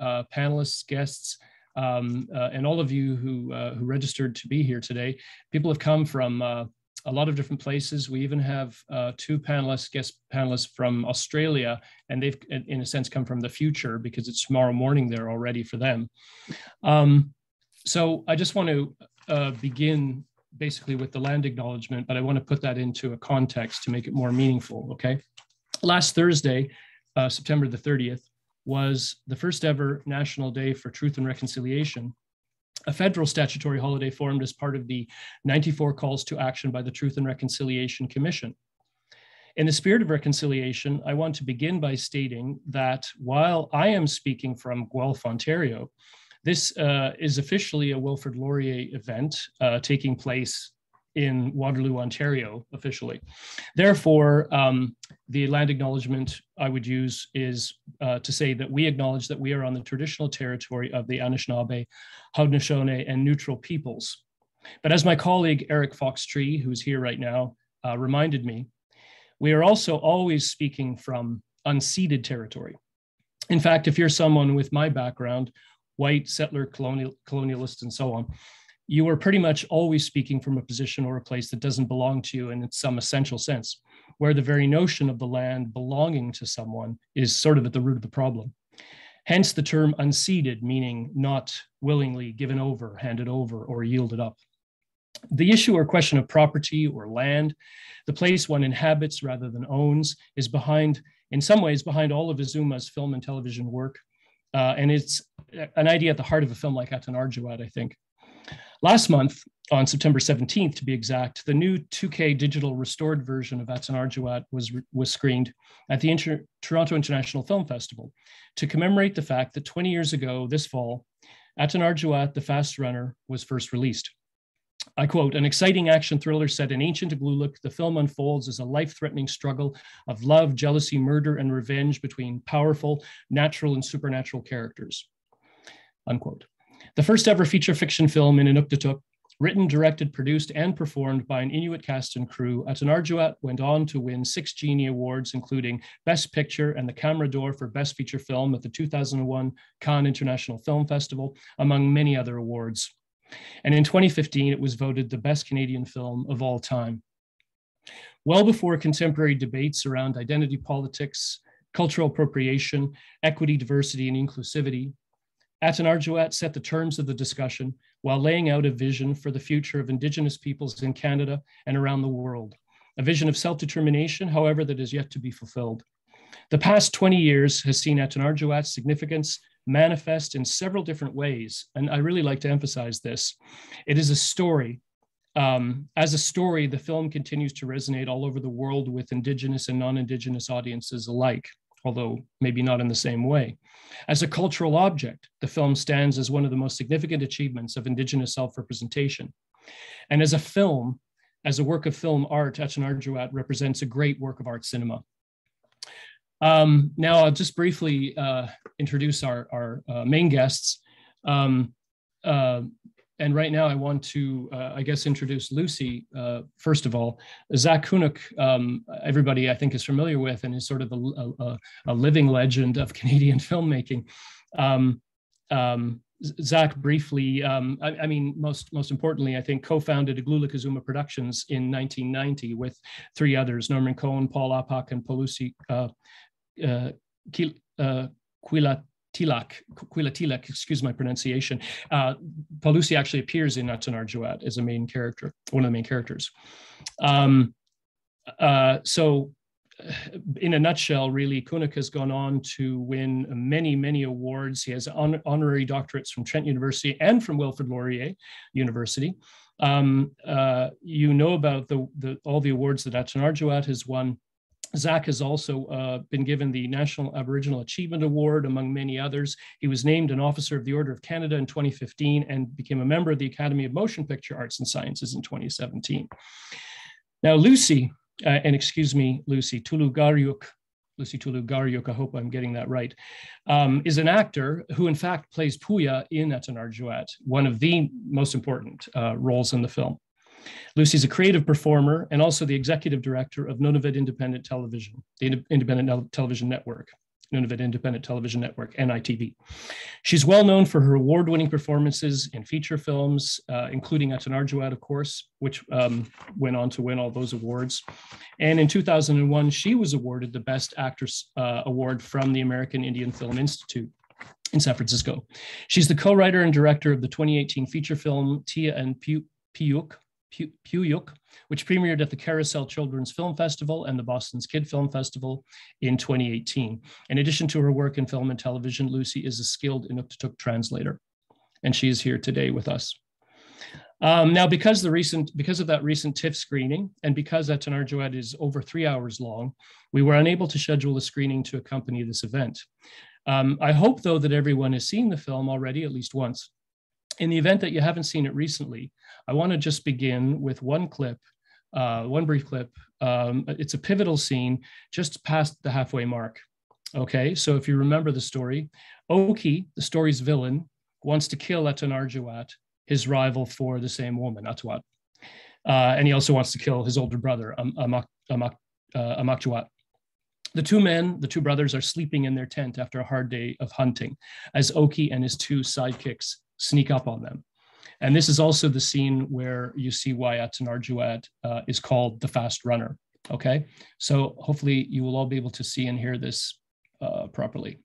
uh, panelists, guests, um, uh, and all of you who, uh, who registered to be here today. People have come from uh, a lot of different places. We even have uh, two panelists, guest panelists from Australia, and they've, in a sense, come from the future because it's tomorrow morning there already for them. Um, so I just want to uh, begin basically with the land acknowledgement, but I want to put that into a context to make it more meaningful, okay? Last Thursday, uh, September the 30th, was the first ever National Day for Truth and Reconciliation, a federal statutory holiday formed as part of the 94 calls to action by the Truth and Reconciliation Commission. In the spirit of reconciliation, I want to begin by stating that while I am speaking from Guelph, Ontario, this uh, is officially a Wilfrid Laurier event uh, taking place in Waterloo, Ontario, officially. Therefore, um, the land acknowledgement I would use is uh, to say that we acknowledge that we are on the traditional territory of the Anishinaabe, Haudenosaunee, and neutral peoples. But as my colleague Eric Fox-Tree, who's here right now, uh, reminded me, we are also always speaking from unceded territory. In fact, if you're someone with my background, white, settler, colonial, colonialist, and so on, you are pretty much always speaking from a position or a place that doesn't belong to you in some essential sense, where the very notion of the land belonging to someone is sort of at the root of the problem. Hence the term unceded, meaning not willingly given over, handed over, or yielded up. The issue or question of property or land, the place one inhabits rather than owns, is behind, in some ways, behind all of Isuma's film and television work. Uh, and it's an idea at the heart of a film like Atanarjuat, I think. Last month, on September 17th to be exact, the new 2K digital restored version of Atanarjuat was, was screened at the Inter Toronto International Film Festival to commemorate the fact that 20 years ago this fall, Atanarjuat, The Fast Runner, was first released. I quote, an exciting action thriller set in ancient Igloolik, the film unfolds as a life-threatening struggle of love, jealousy, murder, and revenge between powerful, natural, and supernatural characters, unquote. The first ever feature fiction film in Inuktitut, written, directed, produced, and performed by an Inuit cast and crew, Atanarjuat went on to win six Genie Awards, including Best Picture and the Caméra d'Or for Best Feature Film at the 2001 Cannes International Film Festival, among many other awards. And in 2015, it was voted the best Canadian film of all time. Well before contemporary debates around identity politics, cultural appropriation, equity, diversity, and inclusivity, Atanarjuat set the terms of the discussion while laying out a vision for the future of Indigenous peoples in Canada and around the world, a vision of self-determination, however, that is yet to be fulfilled. The past 20 years has seen Atanarjuat's significance manifest in several different ways, and I really like to emphasize this. It is a story. Um, as a story, the film continues to resonate all over the world with Indigenous and non-Indigenous audiences alike although maybe not in the same way. As a cultural object, the film stands as one of the most significant achievements of Indigenous self-representation. And as a film, as a work of film art, Atanarjuat represents a great work of art cinema. Um, now I'll just briefly uh, introduce our, our uh, main guests. Um, uh, and right now I want to, uh, I guess, introduce Lucy, uh, first of all. Zach Kunuk, um, everybody I think is familiar with and is sort of a, a, a living legend of Canadian filmmaking. Um, um, Zach briefly, um, I, I, mean, most most importantly, I think co-founded Igloolik Isuma Productions in 1990 with three others, Norman Cohn, Paul Apak, and Palusi uh, uh, uh, Tilak, Quila Tilak, excuse my pronunciation, uh, actually appears in Atanarjuat as a main character, one of the main characters. Um, uh, so uh, in a nutshell, really, Kunuk has gone on to win many, many awards. He has hon honorary doctorates from Trent University and from Wilfrid Laurier University. Um, uh, you know about the, the, all the awards that Atanarjuat has won. Zach has also uh, been given the National Aboriginal Achievement Award, among many others. He was named an Officer of the Order of Canada in 2015 and became a member of the Academy of Motion Picture Arts and Sciences in 2017. Now, Lucy, uh, and excuse me, Lucy Tulugarjuk, Lucy Tulugarjuk, I hope I'm getting that right, um, is an actor who in fact plays Puja in Atanarjuat, one of the most important uh, roles in the film. Lucy's a creative performer and also the executive director of Nunavut Independent Television, the Independent Television Network. Nunavut Independent Television Network, NITV. She's well known for her award-winning performances in feature films, uh, including Atanarjuat, of course, which um, went on to win all those awards. And in 2001, she was awarded the Best Actress uh, Award from the American Indian Film Institute in San Francisco. She's the co-writer and director of the 2018 feature film Tia and Piyuk, Puyuk, which premiered at the Carousel Children's Film Festival and the Boston's Kid Film Festival in 2018. In addition to her work in film and television, Lucy is a skilled Inuktitut translator, and she is here today with us. Um, now, because the recent because of that recent TIFF screening, and because Atanarjuat is over three hours long, we were unable to schedule a screening to accompany this event. Um, I hope, though, that everyone has seen the film already at least once. In the event that you haven't seen it recently, I want to just begin with one clip, uh, one brief clip. Um, it's a pivotal scene just past the halfway mark. Okay, so if you remember the story, Oki, the story's villain, wants to kill Atanarjuat, his rival for the same woman, Atuat. Uh, and he also wants to kill his older brother, Amak, Amak, uh, Amakjuat. The two men, the two brothers, are sleeping in their tent after a hard day of hunting as Oki and his two sidekicks sneak up on them. And this is also the scene where you see why Atanarjuat uh, is called the fast runner. Okay, so hopefully you will all be able to see and hear this uh, properly.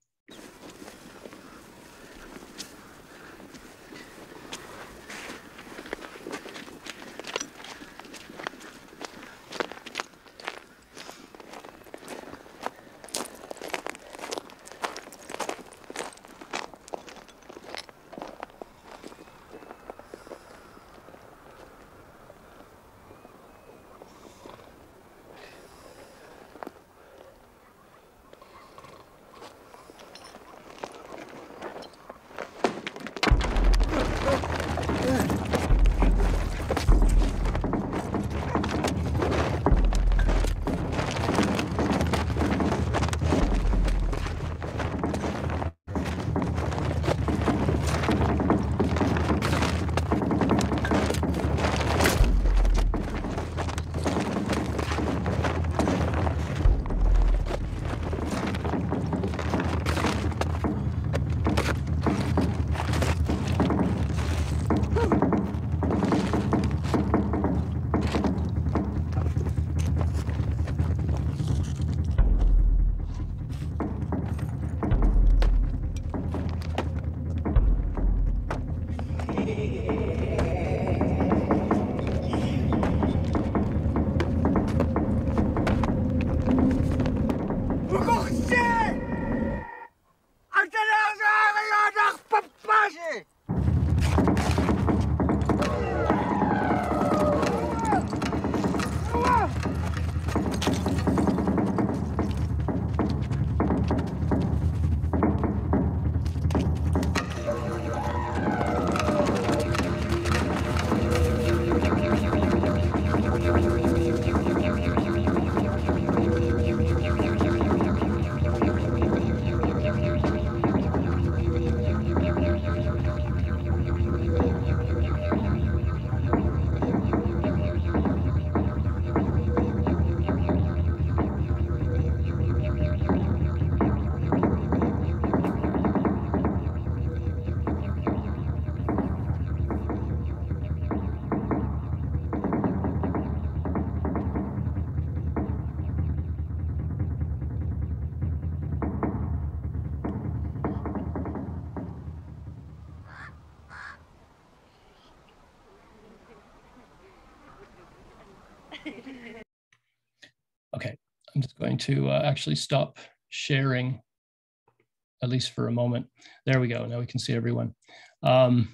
Going to uh, actually stop sharing, at least for a moment. There we go. Now we can see everyone. Um,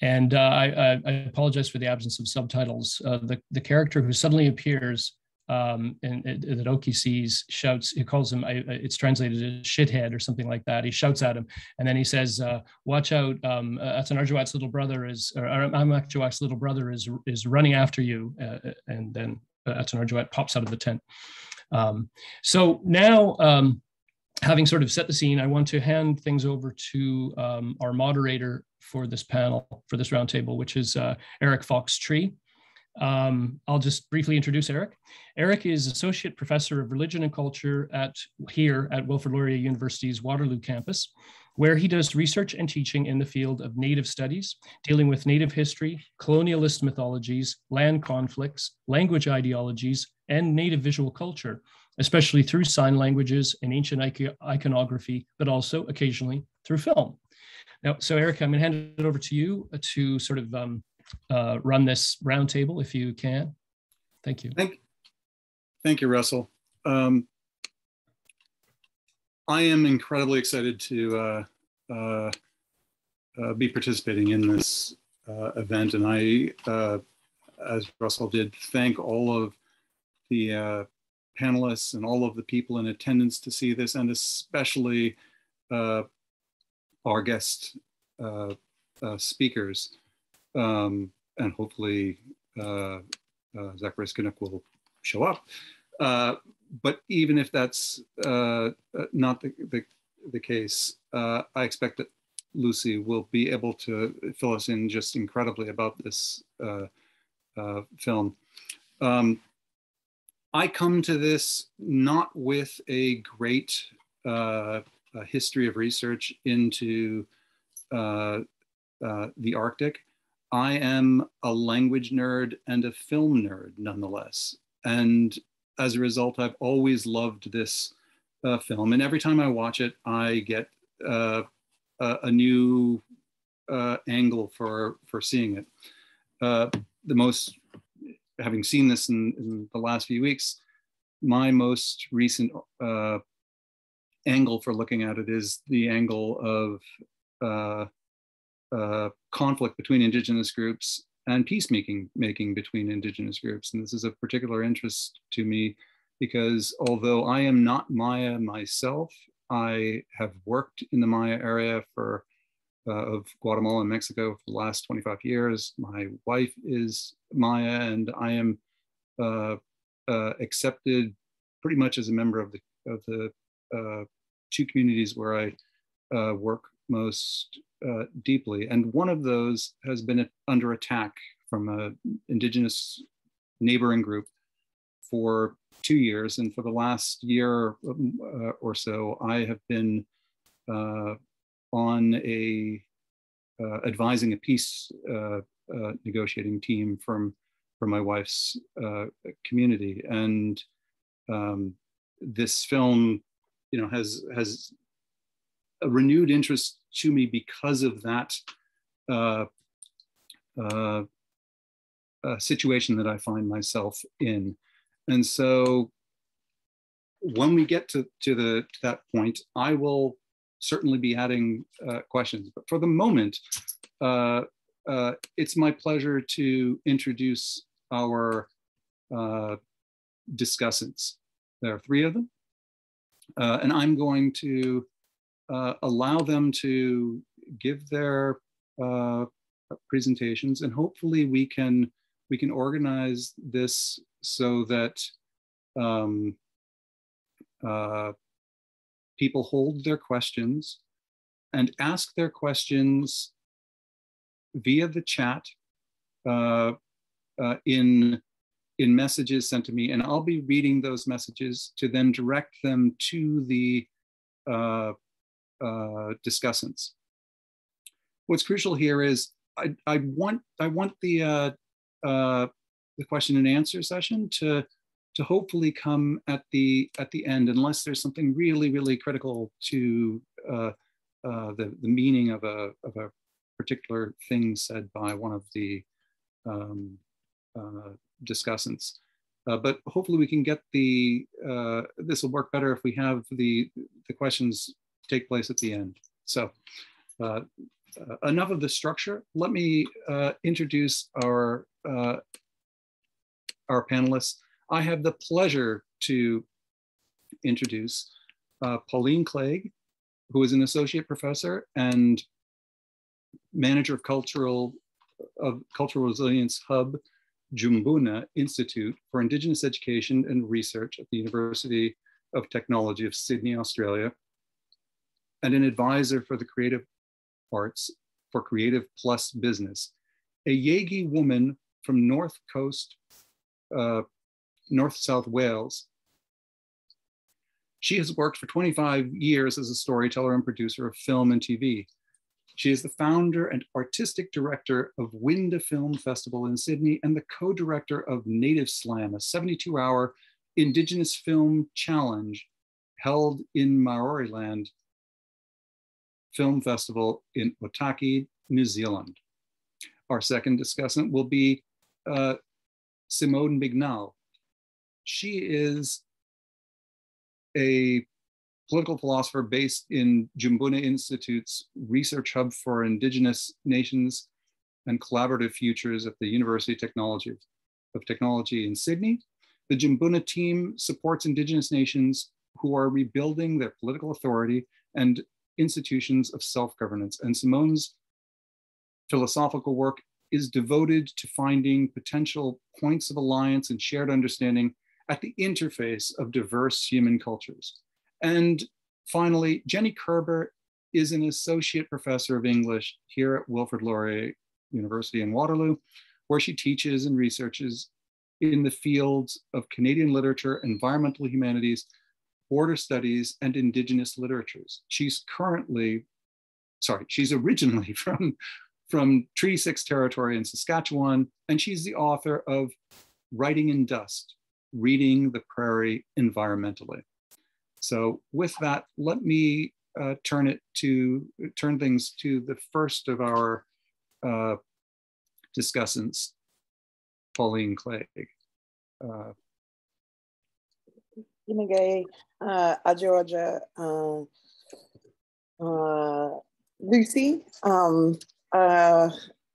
and uh, I, I, apologize for the absence of subtitles. Uh, the, the character who suddenly appears um, and, and, that Oki sees shouts, he calls him, I, it's translated as shithead or something like that. He shouts at him and then he says, uh, watch out, um, uh, Atanarjuat's little brother is, or Amakjuat's little brother is, is running after you. Uh, and then uh, Atanarjuat pops out of the tent. Um, so now, um, having sort of set the scene, I want to hand things over to um, our moderator for this panel, for this roundtable, which is uh, Eric Fox Tree. Um, I'll just briefly introduce Eric. Eric is Associate Professor of Religion and Culture at here at Wilfrid Laurier University's Waterloo campus, where he does research and teaching in the field of Native studies, dealing with Native history, colonialist mythologies, land conflicts, language ideologies, and Native visual culture, especially through sign languages and ancient iconography, but also occasionally through film. Now, so Eric, I'm going to hand it over to you to sort of um, uh, run this roundtable if you can. Thank you. Thank, thank you, Russell. Um, I am incredibly excited to uh, uh, uh be participating in this uh, event, and I, uh, as Russell did, thank all of the panelists and all of the people in attendance to see this, and especially our guest speakers um, and hopefully uh, uh, Zacharias Kunuk will show up. Uh, but even if that's uh, uh, not the, the, the case, uh, I expect that Lucy will be able to fill us in just incredibly about this film. Um, I come to this not with a great history of research into the Arctic. I am a language nerd and a film nerd nonetheless. And as a result, I've always loved this uh, film. And every time I watch it, I get uh, a, a, new uh, angle for, for seeing it. Uh, the most, having seen this in, in, the last few weeks, my most recent uh, angle for looking at it is the angle of uh, conflict between indigenous groups and peacemaking making between indigenous groups. And this is of particular interest to me because although I am not Maya myself, I have worked in the Maya area for uh, of Guatemala and Mexico for the last 25 years. My wife is Maya, and I am uh, uh, accepted pretty much as a member of the of the uh, two communities where I uh, work most uh, deeply. And one of those has been under attack from an indigenous neighboring group for two years. And for the last year uh, or so, I have been uh, on a uh, advising a peace uh, negotiating team from from my wife's community. And um, this film, you know, has has a renewed interest to me because of that uh, uh, uh, situation that I find myself in. And so when we get to, to, the, to that point, I will certainly be adding uh, questions. But for the moment, uh, uh, it's my pleasure to introduce our discussants. There are three of them. and I'm going to uh, allow them to give their uh, presentations and hopefully we can we can organize this so that um, uh, people hold their questions and ask their questions via the chat uh, uh, in in messages sent to me and I'll be reading those messages to then direct them to the uh, uh, discussants. What's crucial here is I, I want I want the uh, uh, the question and answer session to to hopefully come at the at the end, unless there's something really really critical to uh, uh, the the meaning of a of a particular thing said by one of the um, uh, discussants. Uh, but hopefully we can get the, uh, this will work better if we have the, the questions take place at the end. So uh, uh, enough of the structure. Let me uh, introduce our, uh, our panelists. I have the pleasure to introduce uh, Pauline Clague, who is an associate professor and manager of cultural of Cultural Resilience Hub Jumbunna Institute for Indigenous Education and Research at the University of Technology of Sydney, Australia and an advisor for the creative arts for Creative Plus Business, a Yaegl woman from North Coast, uh, North South Wales. She has worked for 25 years as a storyteller and producer of film and TV. She is the founder and artistic director of Winda Film Festival in Sydney and the co-director of Native Slam, a 72-hour Indigenous film challenge held in Maoriland Film Festival in Otaki, New Zealand. Our second discussant will be uh, Simone Bignall. She is a political philosopher based in Jumbunna Institute's Research Hub for Indigenous Nations and Collaborative Futures at the University of Technology, of Technology in Sydney. The Jumbunna team supports Indigenous nations who are rebuilding their political authority and institutions of self-governance. And Simone's philosophical work is devoted to finding potential points of alliance and shared understanding at the interface of diverse human cultures. And finally, Jenny Kerber is an associate professor of English here at Wilfrid Laurier University in Waterloo, where she teaches and researches in the fields of Canadian literature, environmental humanities, border studies, and indigenous literatures. She's currently, sorry, she's originally from, from Treaty 6 territory in Saskatchewan, and she's the author of Writing in Dust, Reading the Prairie Environmentally. So with that, let me uh, turn it to turn things to the first of our uh, discussants, Pauline Clague. Uh, Inagay, uh, Aja uh, uh, Lucy. Um, uh,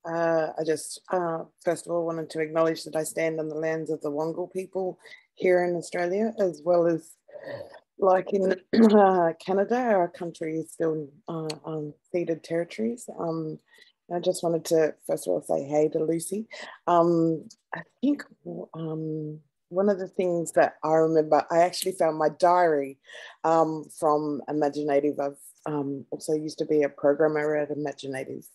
uh, I just, uh, first of all, wanted to acknowledge that I stand on the lands of the Wangal people here in Australia, as well as like in uh, Canada, our country is still uh, on ceded territories. Um, I just wanted to first of all say hey to Lucy. Um, I think um, one of the things that I remember, I actually found my diary um, from imagineNATIVE. I've um, also used to be a programmer at imagineNATIVE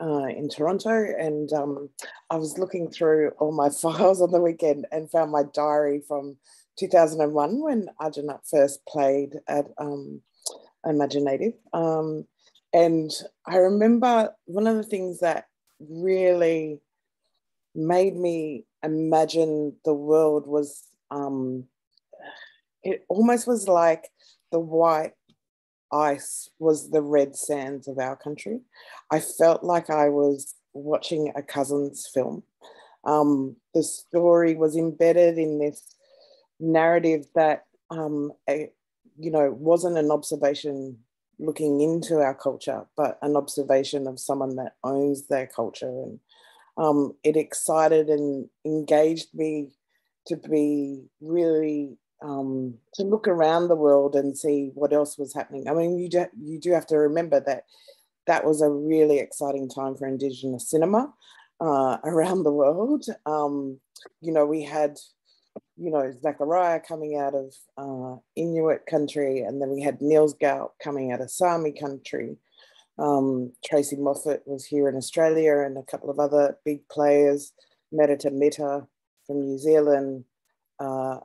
uh, in Toronto, and um, I was looking through all my files on the weekend and found my diary from 2001 when Arjuna first played at um, imagineNATIVE. Um, and I remember one of the things that really made me imagine the world was um, it almost was like the white ice was the red sands of our country. I felt like I was watching a cousin's film. Um, the story was embedded in this narrative that um, a, you know wasn't an observation looking into our culture, but an observation of someone that owns their culture. And um, it excited and engaged me to be really um, to look around the world and see what else was happening. I mean, you do, you do have to remember that that was a really exciting time for Indigenous cinema uh, around the world. Um, you know, we had you know, Zachariah coming out of uh, Inuit country, and then we had Niels Gaup coming out of Sami country. Um, Tracey Moffatt was here in Australia, and a couple of other big players, Merata Mita from New Zealand, uh,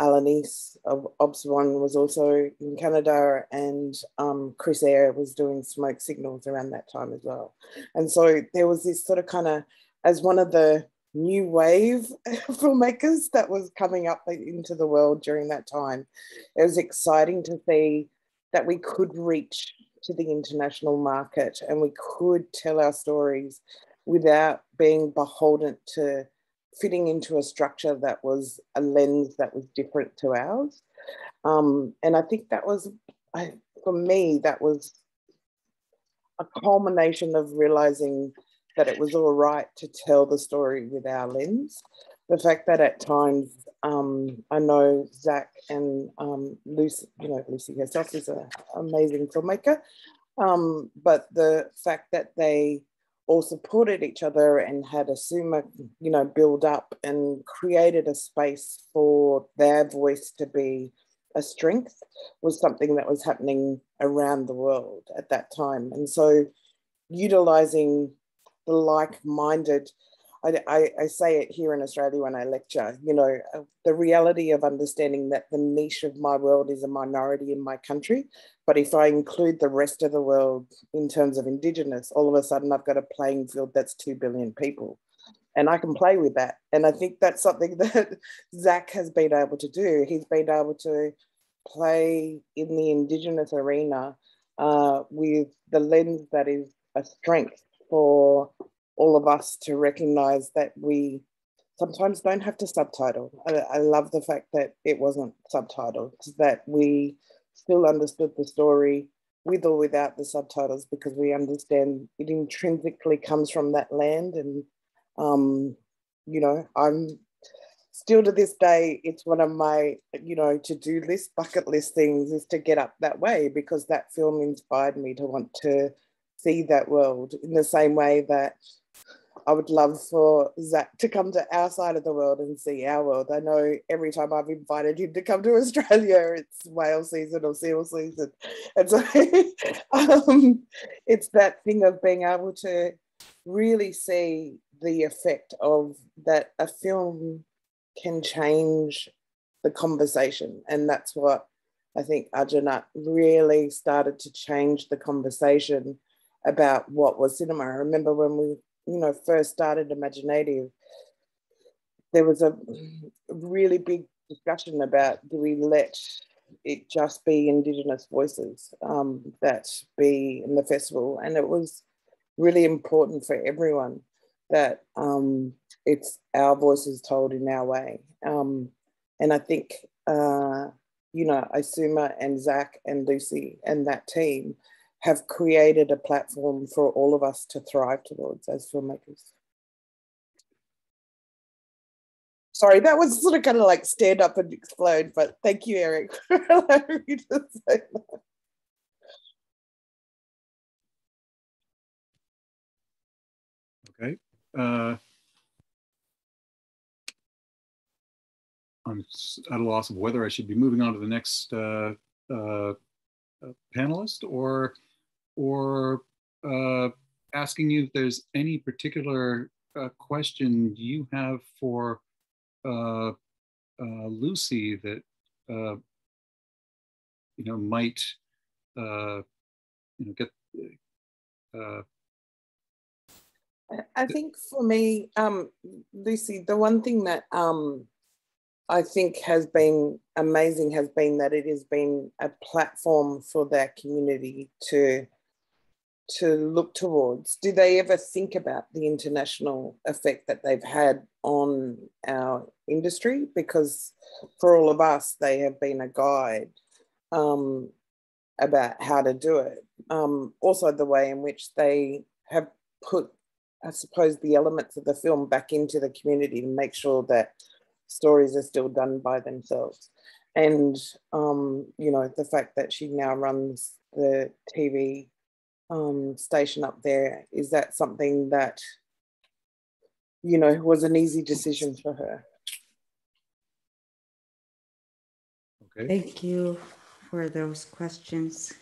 Alanis of Obswan was also in Canada, and um, Chris Eyre was doing smoke signals around that time as well. And so there was this sort of kind of, as one of the new wave filmmakers that was coming up into the world during that time. It was exciting to see that we could reach to the international market and we could tell our stories without being beholden to fitting into a structure that was a lens that was different to ours. Um, and I think that was, I, for me, that was a culmination of realizing that it was all right to tell the story with our lens. The fact that at times, um, I know Zach and um, Lucy, you know, Lucy herself is an amazing filmmaker, um, but the fact that they all supported each other and had a suma, you know, build up and created a space for their voice to be a strength was something that was happening around the world at that time. And so utilizing the like-minded I, I, I, say it here in Australia when I lecture, you know, uh, the reality of understanding that the niche of my world is a minority in my country. But if I include the rest of the world in terms of Indigenous, all of a sudden I've got a playing field that's 2 billion people. And I can play with that. And I think that's something that Zach has been able to do. He's been able to play in the Indigenous arena uh, with the lens that is a strength for all of us to recognize that we sometimes don't have to subtitle. I, I, love the fact that it wasn't subtitled, that we still understood the story with or without the subtitles because we understand it intrinsically comes from that land. And, um, you know, I'm still to this day, it's one of my, you know, to do list, bucket list things is to get up that way because that film inspired me to want to see that world in the same way that I would love for Zach to come to our side of the world and see our world. I know every time I've invited him to come to Australia, it's whale season or seal season. And so um, it's that thing of being able to really see the effect of that a film can change the conversation. And that's what I think Ajarnat really started to change the conversation about what was cinema. I remember when we, you know, first started imagineNATIVE, there was a really big discussion about do we let it just be Indigenous voices um, that be in the festival, and it was really important for everyone that um, it's our voices told in our way. Um, and I think, uh, you know, Isuma and Zach and Lucy and that team have created a platform for all of us to thrive towards as filmmakers. Sorry, that was sort of kind of like stand up and explode, but thank you, Eric, for allowing me to say that. Okay. Uh, I'm at a loss of whether I should be moving on to the next uh, uh, panelist or or uh, asking you if there's any particular uh, question you have for uh, uh Lucy that uh, you know might uh, you know get. I think for me, um, Lucy, the one thing that um, I think has been amazing has been that it has been a platform for that community to to look towards? Do they ever think about the international effect that they've had on our industry? Because for all of us, they have been a guide um, about how to do it. Um, also, the way in which they have put, I suppose, the elements of the film back into the community to make sure that stories are still done by themselves. And, um, you know, the fact that she now runs the TV um, station up there. Is that something that, you know, was an easy decision for her? Okay. Thank you for those questions.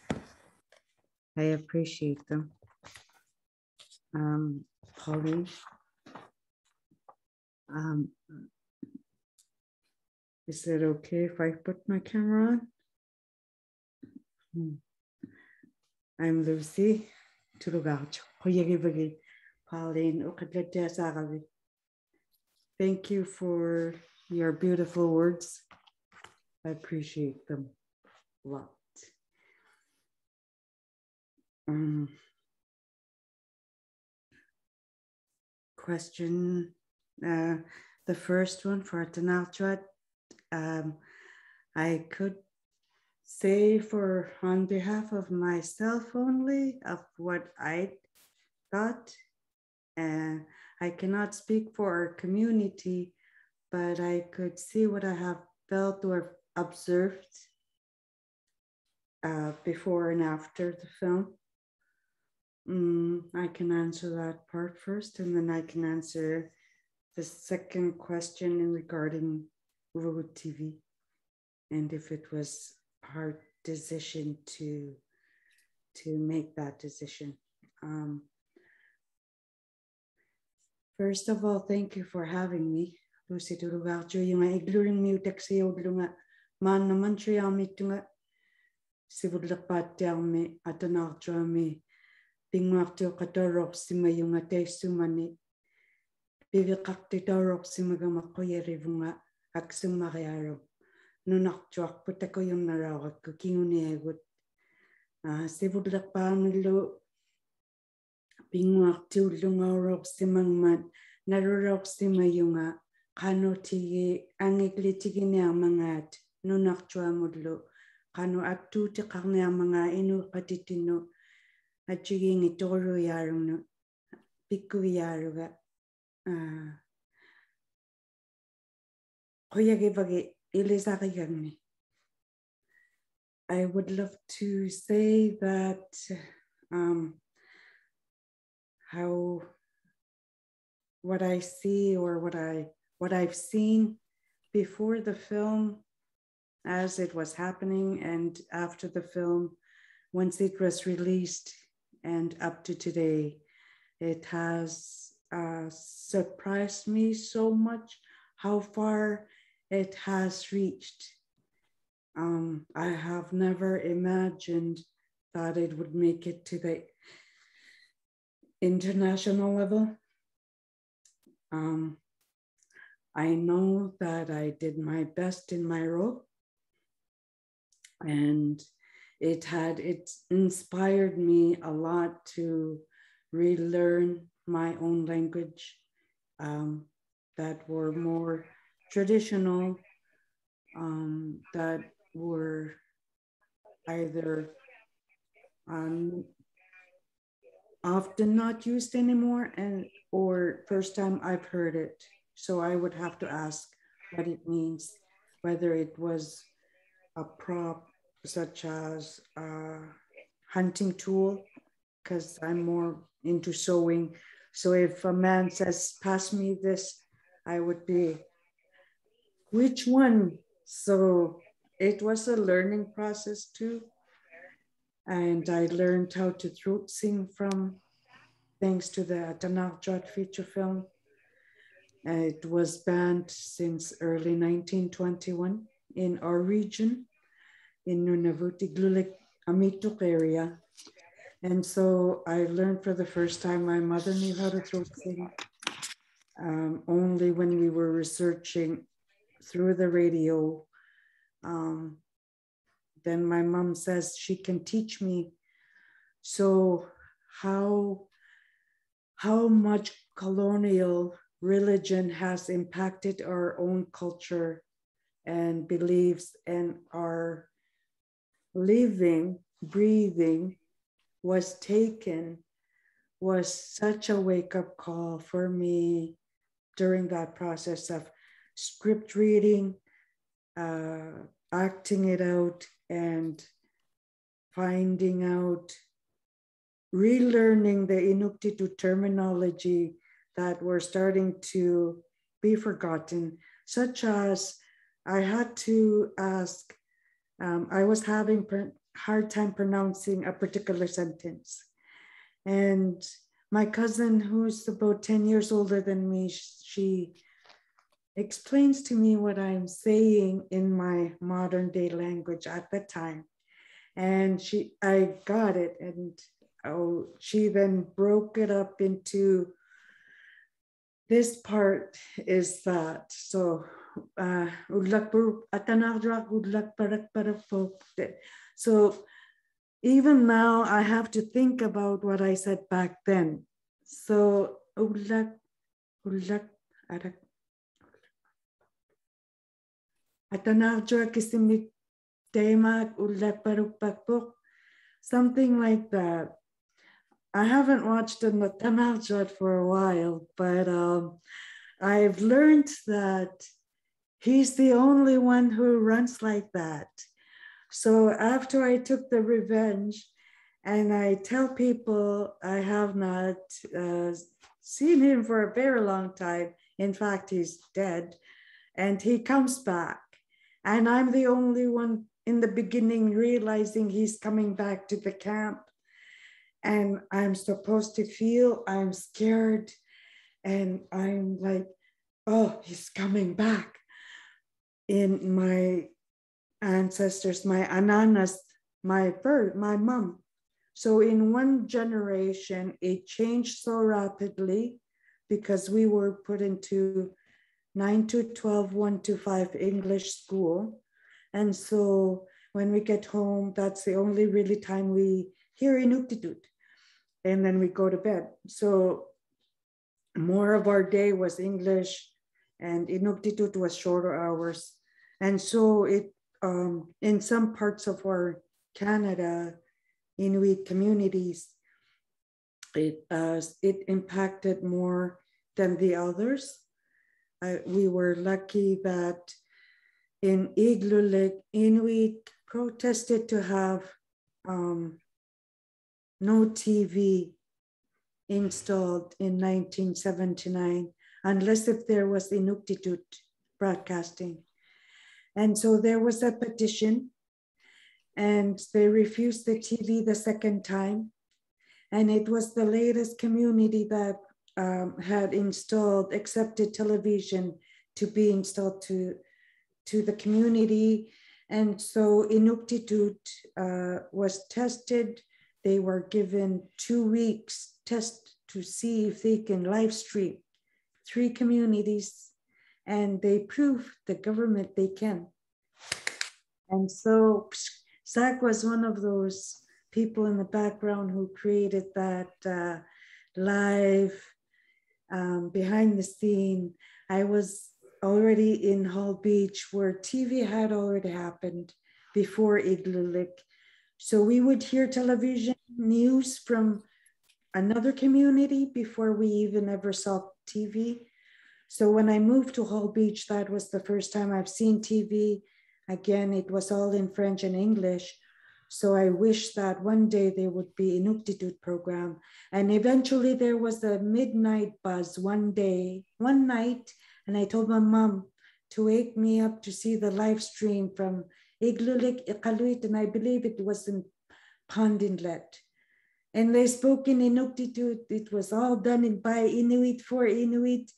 I appreciate them. Um, Pauline, um, is it okay if I put my camera on? I'm Lucy Tulugarjuk. Pauline Thank you for your beautiful words. I appreciate them a lot. Um, question, uh, the first one for Tanalchwat. Um, I could say for on behalf of myself only of what I thought. And I cannot speak for our community, but I could see what I have felt or observed uh, before and after the film. Mm, I can answer that part first, and then I can answer the second question in regarding Road TV and if it was hard decision to to make that decision. Um, First of all, thank you for having me. Lucy Tulugarjo, yung igluring mi utek si man naman siya mi tunga sivudlapat mi atanarjo mi pingmartio katorok si mayung ate sumani pivikakti torok si magamakuyerivunga ak sumariaro nunakjuak yung narawak ko kinguniegut sivudlakpanilo pingmartio нунарчуарпу такуйунналааракку кигуниагут аа сивуллерпаамиллу пингуартиуллунгаарерсимангмаат налулерсимаюнга канутиги ангиклитигиниармангаат нунарчуамуллу кану актуути қарниармангаа инуиқатитинну атчигиинги торулуяалуну пиккугиаалуга аа қоягиваги koyagi bagi ilisaki gagni I would love to say that um, how what I see or what I what I've seen before the film as it was happening and after the film once it was released and up to today. It has uh, surprised me so much how far it has reached. Um, i have never imagined that it would make it to the international level. Um, I know that I did my best in my role and it had it inspired me a lot to relearn my own language um, that were more traditional um, that were either um, often not used anymore and or first time I've heard it. So I would have to ask what it means, whether it was a prop such as a hunting tool, because I'm more into sewing. So if a man says, pass me this, I would be, which one? So it was a learning process too. And I learned how to throat sing from thanks to the Jot feature film. It was banned since early 1921 in our region, in Nunavut, Igloolik, Amituk area. And so I learned for the first time my mother knew how to throat sing um, only when we were researching through the radio um, then my mom says she can teach me. So how how much colonial religion has impacted our own culture and beliefs and our living, breathing was taken was such a wake up call for me during that process of script reading, uh, acting it out, and finding out, relearning the Inuktitut terminology that were starting to be forgotten, such as I had to ask, um, I was having hard time pronouncing a particular sentence. And my cousin, who's about 10 years older than me, she explains to me what I'm saying in my modern day language at the time. And she, I got it. And oh, she then broke it up into this part is that. So, uh, so even now I have to think about what I said back then. So, Something like that. I haven't watched Tanarjot for a while, but um, I've learned that he's the only one who runs like that. So after I took the revenge, and I tell people I have not uh, seen him for a very long time. In fact, he's dead, and he comes back. And I'm the only one in the beginning realizing he's coming back to the camp. And I'm supposed to feel I'm scared And I'm like, oh, he's coming back. In my ancestors, my ananas, my birth, my mom. So in one generation, it changed so rapidly because we were put into 9 to 12, 1 to 5 English school. And so when we get home, that's the only really time we hear Inuktitut. And then we go to bed. So more of our day was English and Inuktitut was shorter hours. And so it um, in some parts of our Canada, Inuit communities, it, uh, it impacted more than the others. Uh, we were lucky that in Igloolik, Inuit protested to have um, no TV installed in 1979, unless if there was Inuktitut broadcasting. And so there was a petition and they refused the TV the second time. And it was the latest community that um, had installed accepted television to be installed to, to the community. And so Inuktitut uh, was tested. They were given two weeks test to see if they can live stream three communities and they proved the government they can. And so Zach was one of those people in the background who created that uh, live um, behind the scene. I was already in Hall Beach where TV had already happened before Igloolik. So we would hear television news from another community before we even ever saw TV. So when I moved to Hall Beach, that was the first time I've seen TV. Again, it was all in French and English. So I wish that one day there would be Inuktitut program. And eventually there was a midnight buzz one day, one night, and I told my mom to wake me up to see the live stream from Igloolik, Iqaluit, and I believe it was in Pond Inlet. And they spoke in Inuktitut. It was all done by Inuit for Inuit.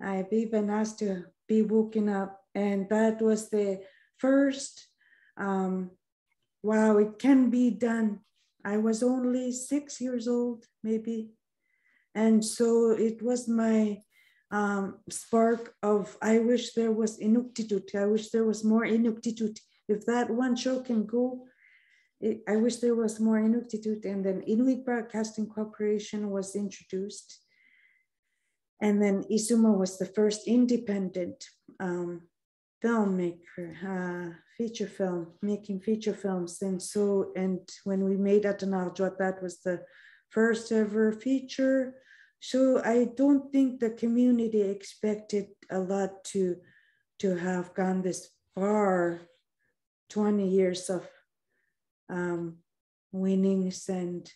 I've even asked to be woken up. And that was the first, um, wow, it can be done. I was only six years old, maybe. And so it was my um, spark of, I wish there was Inuktitut. I wish there was more Inuktitut. If that one show can go, it, I wish there was more Inuktitut. And then Inuit Broadcasting Corporation was introduced. And then Isuma was the first independent um, filmmaker, uh, feature film, making feature films. And so, and when we made Atanarjuat, that was the first ever feature. So I don't think the community expected a lot to, to have gone this far, 20 years of um, winnings and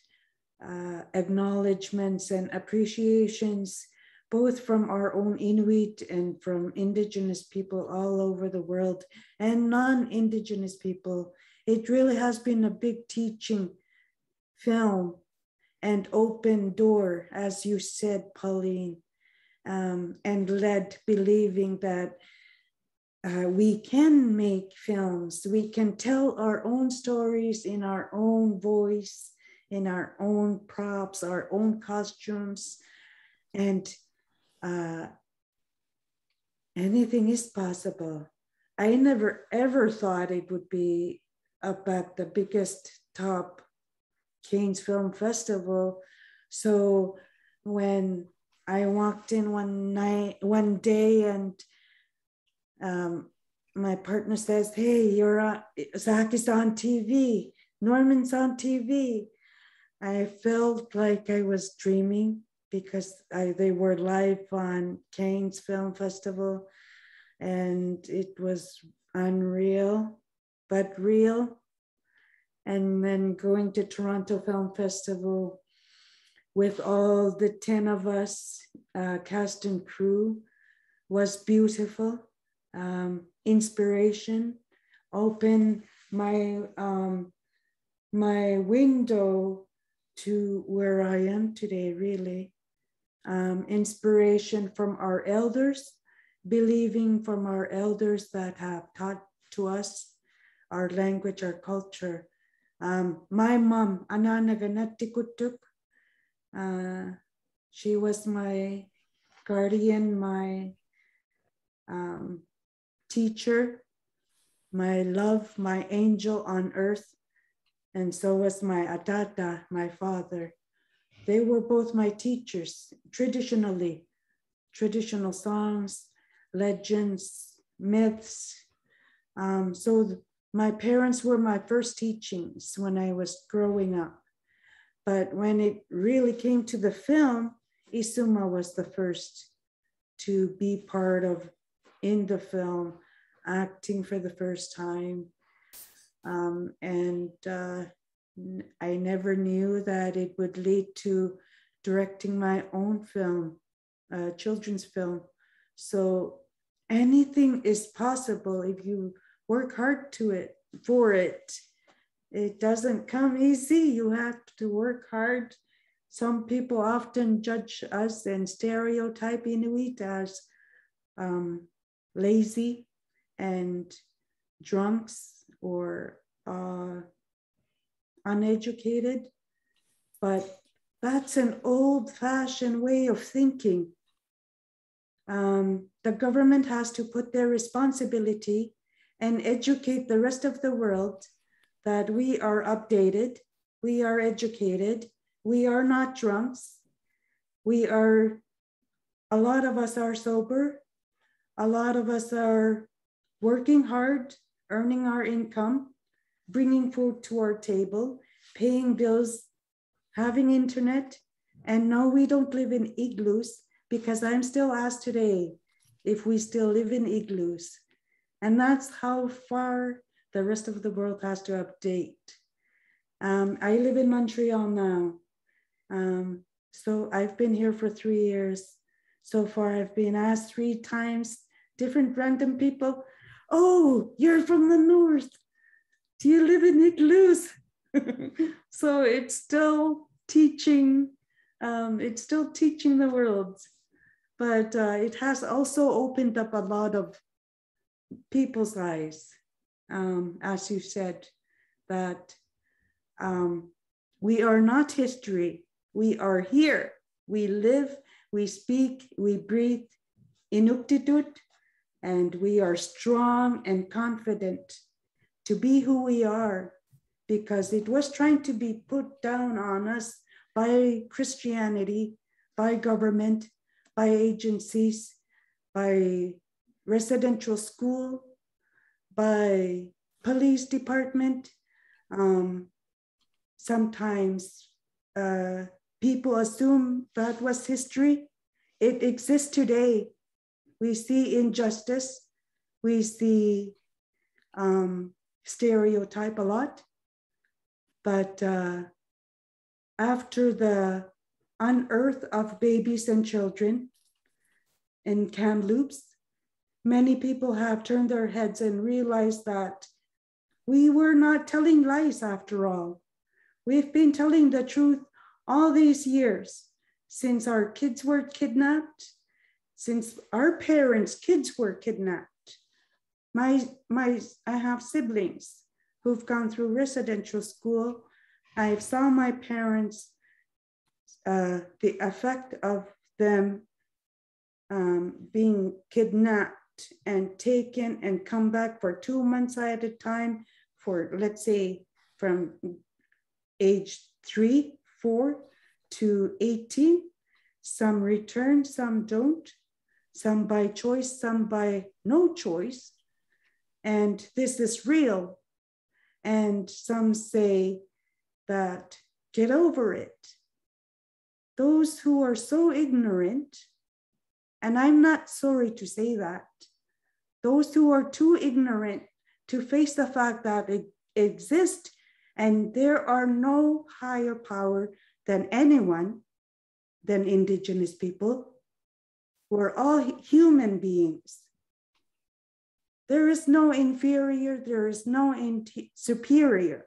uh, acknowledgements and appreciations both from our own Inuit and from indigenous people all over the world and non-indigenous people. It really has been a big teaching film and open door, as you said, Pauline, um, and led believing that uh, we can make films, we can tell our own stories in our own voice, in our own props, our own costumes, and uh, anything is possible. I never ever thought it would be at the biggest top Cannes Film Festival. So when I walked in one night, one day, and um, my partner says, "Hey, you're on, Zach is on TV. Norman's on TV." I felt like I was dreaming because I, they were live on Cannes Film Festival and it was unreal, but real. And then going to Toronto Film Festival with all the 10 of us, uh, cast and crew, was beautiful. Um, inspiration, open my um, my window to where I am today, really um, inspiration from our elders, believing from our elders that have taught to us our language, our culture. Um, my mom, Anana Ganatikutuk, uh, she was my guardian, my um, teacher, my love, my angel on earth. And so was my atata, my father. They were both my teachers traditionally, traditional songs, legends, myths. Um, so my parents were my first teachings when I was growing up. But when it really came to the film, Isuma was the first to be part of in the film, acting for the first time. Um, and uh, I never knew that it would lead to directing my own film, uh, children's film. So anything is possible if you work hard to it for it. It doesn't come easy. You have to work hard. Some people often judge us and stereotype Inuit as um, lazy and drunks or uh, uneducated, but that's an old fashioned way of thinking. Um, the government has to put their responsibility and educate the rest of the world that we are updated, we are educated, we are not drunks, we are, a lot of us are sober, a lot of us are working hard, earning our income, bringing food to our table, paying bills, having internet. And no, we don't live in igloos because I'm still asked today if we still live in igloos. And that's how far the rest of the world has to update. Um, I live in Montreal now. Um, so I've been here for three years. So far, I've been asked three times, different random people, oh, you're from the North you live in igloos? so it's still teaching, um, it's still teaching the world, but uh, it has also opened up a lot of people's eyes, um, as you said, that um, we are not history, we are here, we live, we speak, we breathe Inuktitut, and we are strong and confident to be who we are because it was trying to be put down on us by Christianity, by government, by agencies, by residential school, by police department. Um, sometimes uh, people assume that was history. It exists today. We see injustice. We see um, stereotype a lot. But uh, after the unearth of babies and children in Kamloops, many people have turned their heads and realized that we were not telling lies after all. We've been telling the truth all these years since our kids were kidnapped, since our parents' kids were kidnapped. My, my, I have siblings who've gone through residential school. I saw my parents, uh, the effect of them um, being kidnapped and taken and come back for two months at a time for, let's say, from age three, four to 18. Some return, some don't. Some by choice, some by no choice and this is real. And some say that get over it. Those who are so ignorant, and I'm not sorry to say that, those who are too ignorant to face the fact that it exists and there are no higher power than anyone, than Indigenous people. We're all human beings. There is no inferior, there is no superior.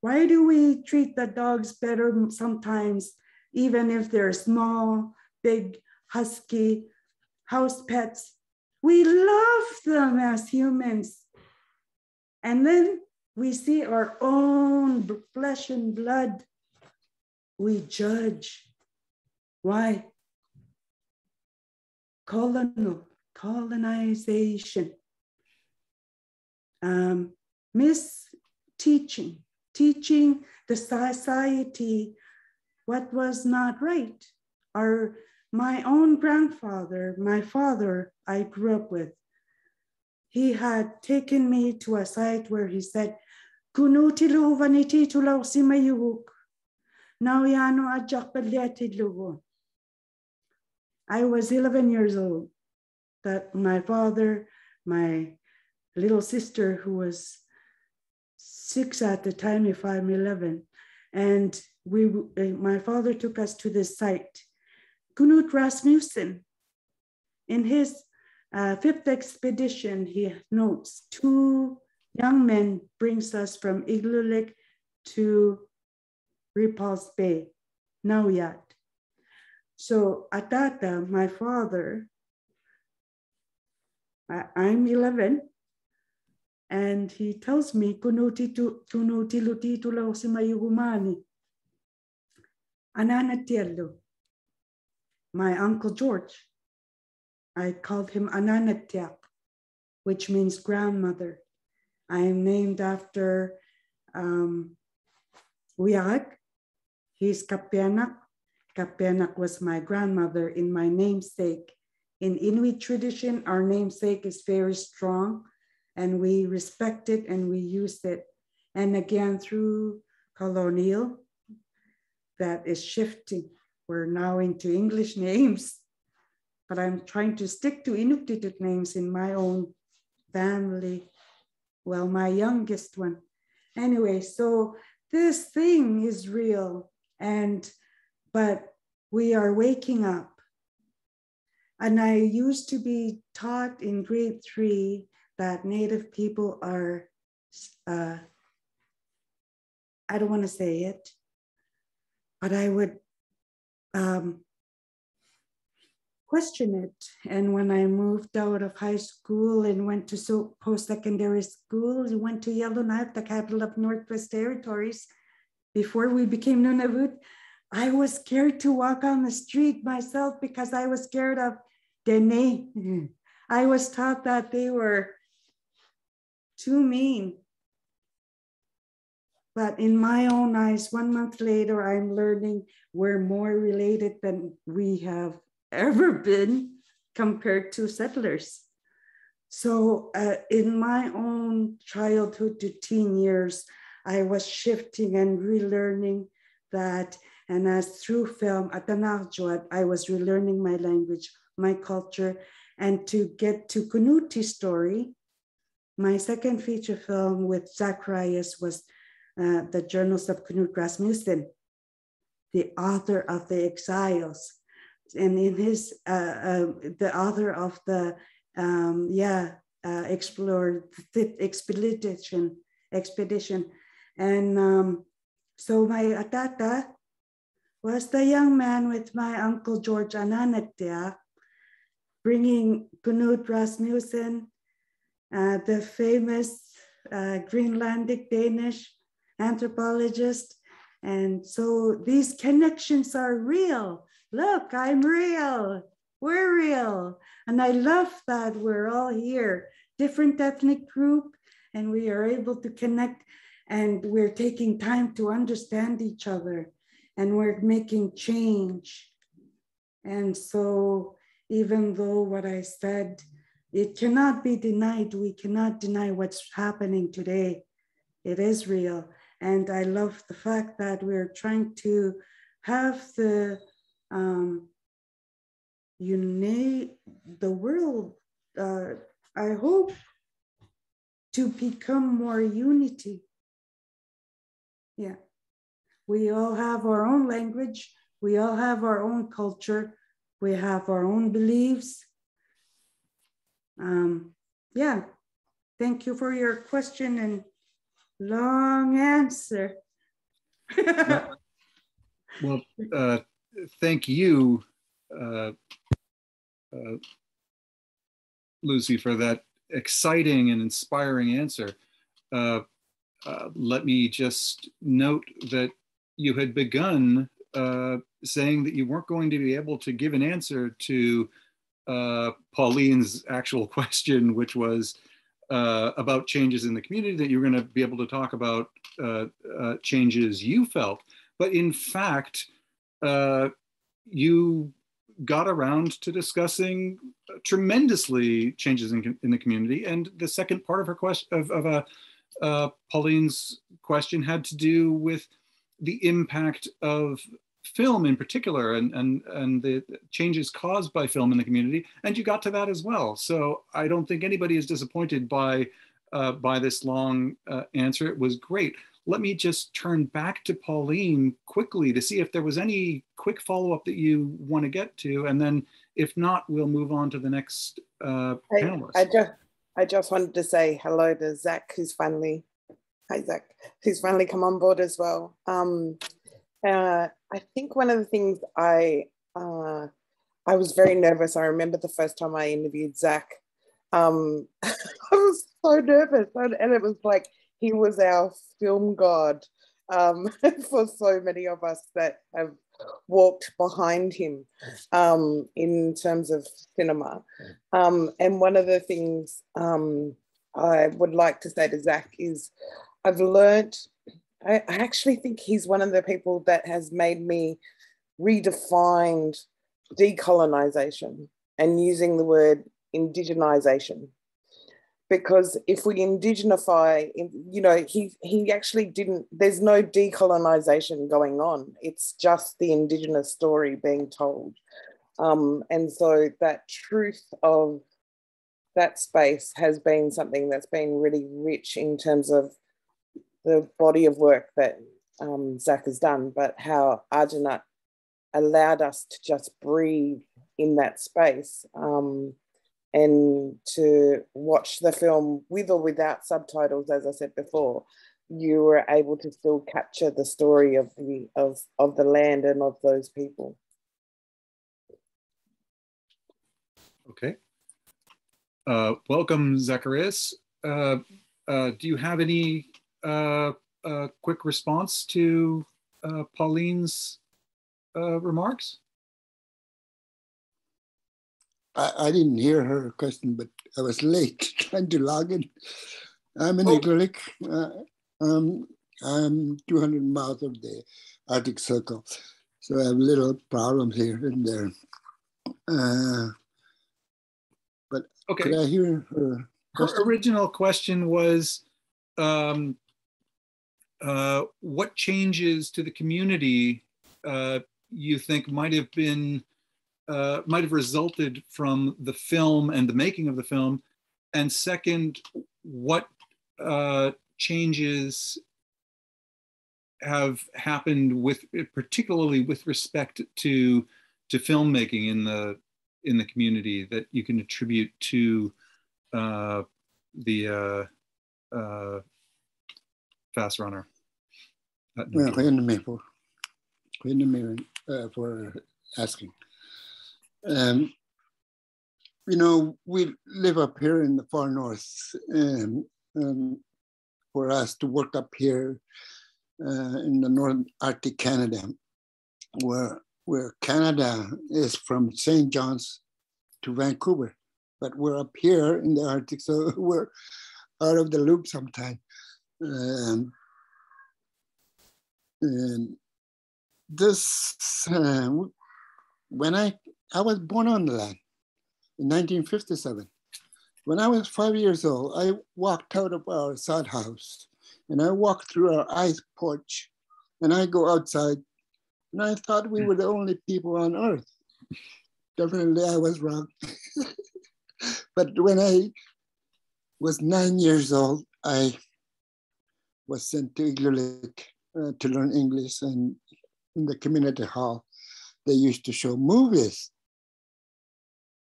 Why do we treat the dogs better sometimes even if they're small, big, husky, house pets. We love them as humans. And then we see our own flesh and blood. We judge. Why? Colonel, colonization. Um, miss teaching, the society what was not right. Our, my own grandfather, my father, I grew up with, he had taken me to a site where he said, Kunutilu vaniti tulaw si mayuhuk. Now yano ajak. I was 11 years old. That my father, my little sister, who was six at the time, if I'm 11, and we, uh, my father took us to this site. Knut Rasmussen, in his uh, fifth expedition, he notes two young men brings us from Igloolik to Repulse Bay, Nauyat. So Atata, my father, I'm 11, and he tells me, Kunuti tunuti luti tulaw si mayugumani. Ananatiello, my uncle George, I called him Ananatiak, which means grandmother. I am named after um. He's Kapianak. Kapianak was my grandmother in my namesake. In Inuit tradition, our namesake is very strong and we respect it and we use it. And again, through colonial, that is shifting. We're now into English names, but I'm trying to stick to Inuktitut names in my own family. Well, my youngest one. Anyway, so this thing is real, and but we are waking up. And I used to be taught in grade three that Native people are, uh, I don't want to say it, but I would um, question it. And when I moved out of high school and went to so post-secondary school, I went to Yellowknife, the capital of Northwest Territories, before we became Nunavut, I was scared to walk on the street myself because I was scared of Dene. I was taught that they were too mean. But in my own eyes, one month later, I'm learning we're more related than we have ever been compared to settlers. So, uh, in my own childhood to teen years, I was shifting and relearning that. And as through film at I was relearning my language, my culture, and to get to Kunuti story, my second feature film with Zacharias was uh, The Journals of Knut Rasmussen, the author of The Exiles. And in his, uh, uh, the author of the, um, yeah, uh, explored expedition, expedition. And um, so my atata was the young man with my uncle George Ananatia, bringing Knut Rasmussen uh, the famous uh, Greenlandic Danish anthropologist. And so these connections are real. Look, I'm real. We're real. And I love that we're all here, different ethnic group, and we are able to connect and we're taking time to understand each other and we're making change. And so even though what I said it cannot be denied. We cannot deny what's happening today. It is real. And I love the fact that we're trying to have the um, unite the world. Uh, I hope to become more unity. Yeah, we all have our own language. We all have our own culture. We have our own beliefs um, yeah, thank you for your question and long answer. well, uh, thank you, uh, uh, Lucy, for that exciting and inspiring answer. Uh, uh, let me just note that you had begun uh, saying that you weren't going to be able to give an answer to uh, Pauline's actual question, which was uh, about changes in the community, that you were going to be able to talk about uh, uh, changes you felt. But in fact, you got around to discussing tremendously changes in, in the community. And the second part of her question, of, of uh, Pauline's question had to do with the impact of film in particular and, and, and the changes caused by film in the community. And you got to that as well. So I don't think anybody is disappointed by, uh, by this long uh, answer. It was great. Let me just turn back to Pauline quickly to see if there was any quick follow-up that you want to get to. And then if not, we'll move on to the next uh, I, panelist. I just, I just wanted to say hello to Zach, who's finally, hi Zach, who's finally come on board as well. Um, uh, I think one of the things I uh, I was very nervous. I remember the first time I interviewed Zach. Um, I was so nervous, and, it was like he was our film god um, for so many of us that have walked behind him um, in terms of cinema. Um, and one of the things um, I would like to say to Zach is, I've learned I, I actually think he's one of the people that has made me redefined decolonization and using the word indigenization. Because if we indigenify you know he he actually didn't there's no decolonization going on. It's just the indigenous story being told. Um, and so that truth of that space has been something that's been really rich in terms of the body of work that um, Zach has done, but how Atanarjuat allowed us to just breathe in that space um, and to watch the film with or without subtitles, as I said before, you were able to still capture the story of the of, of the land and of those people. Okay. Uh, welcome, Zacharias. Uh, uh, do you have any uh, a quick response to uh, Pauline's uh, remarks? I, I, didn't hear her question, but I was late trying to log in. I'm in oh. Uh, um, I'm 200 miles of the Arctic Circle, so I have little problems here and there. Uh, but okay. could I hear her? Question? Her original question was um, uh, what changes to the community uh, you think might have been uh, might have resulted from the film and the making of the film, and second, what uh, changes have happened with particularly with respect to to filmmaking in the in the community that you can attribute to uh, the uh, fast runner. Well, me for, me uh, for asking. Um, you know, we live up here in the far north, and um, for us to work up here uh, in the North Arctic Canada, where where Canada is from St. John's to Vancouver, but we're up here in the Arctic, so we're out of the loop sometimes. Um, and this, uh, when I, I was born on the land in 1957. When I was five years old, I walked out of our sod house and I walked through our ice porch and I go outside and I thought we were the only people on earth. Definitely I was wrong. but when I was nine years old, I was sent to Igloolik uh, to learn English, and in the community hall, they used to show movies.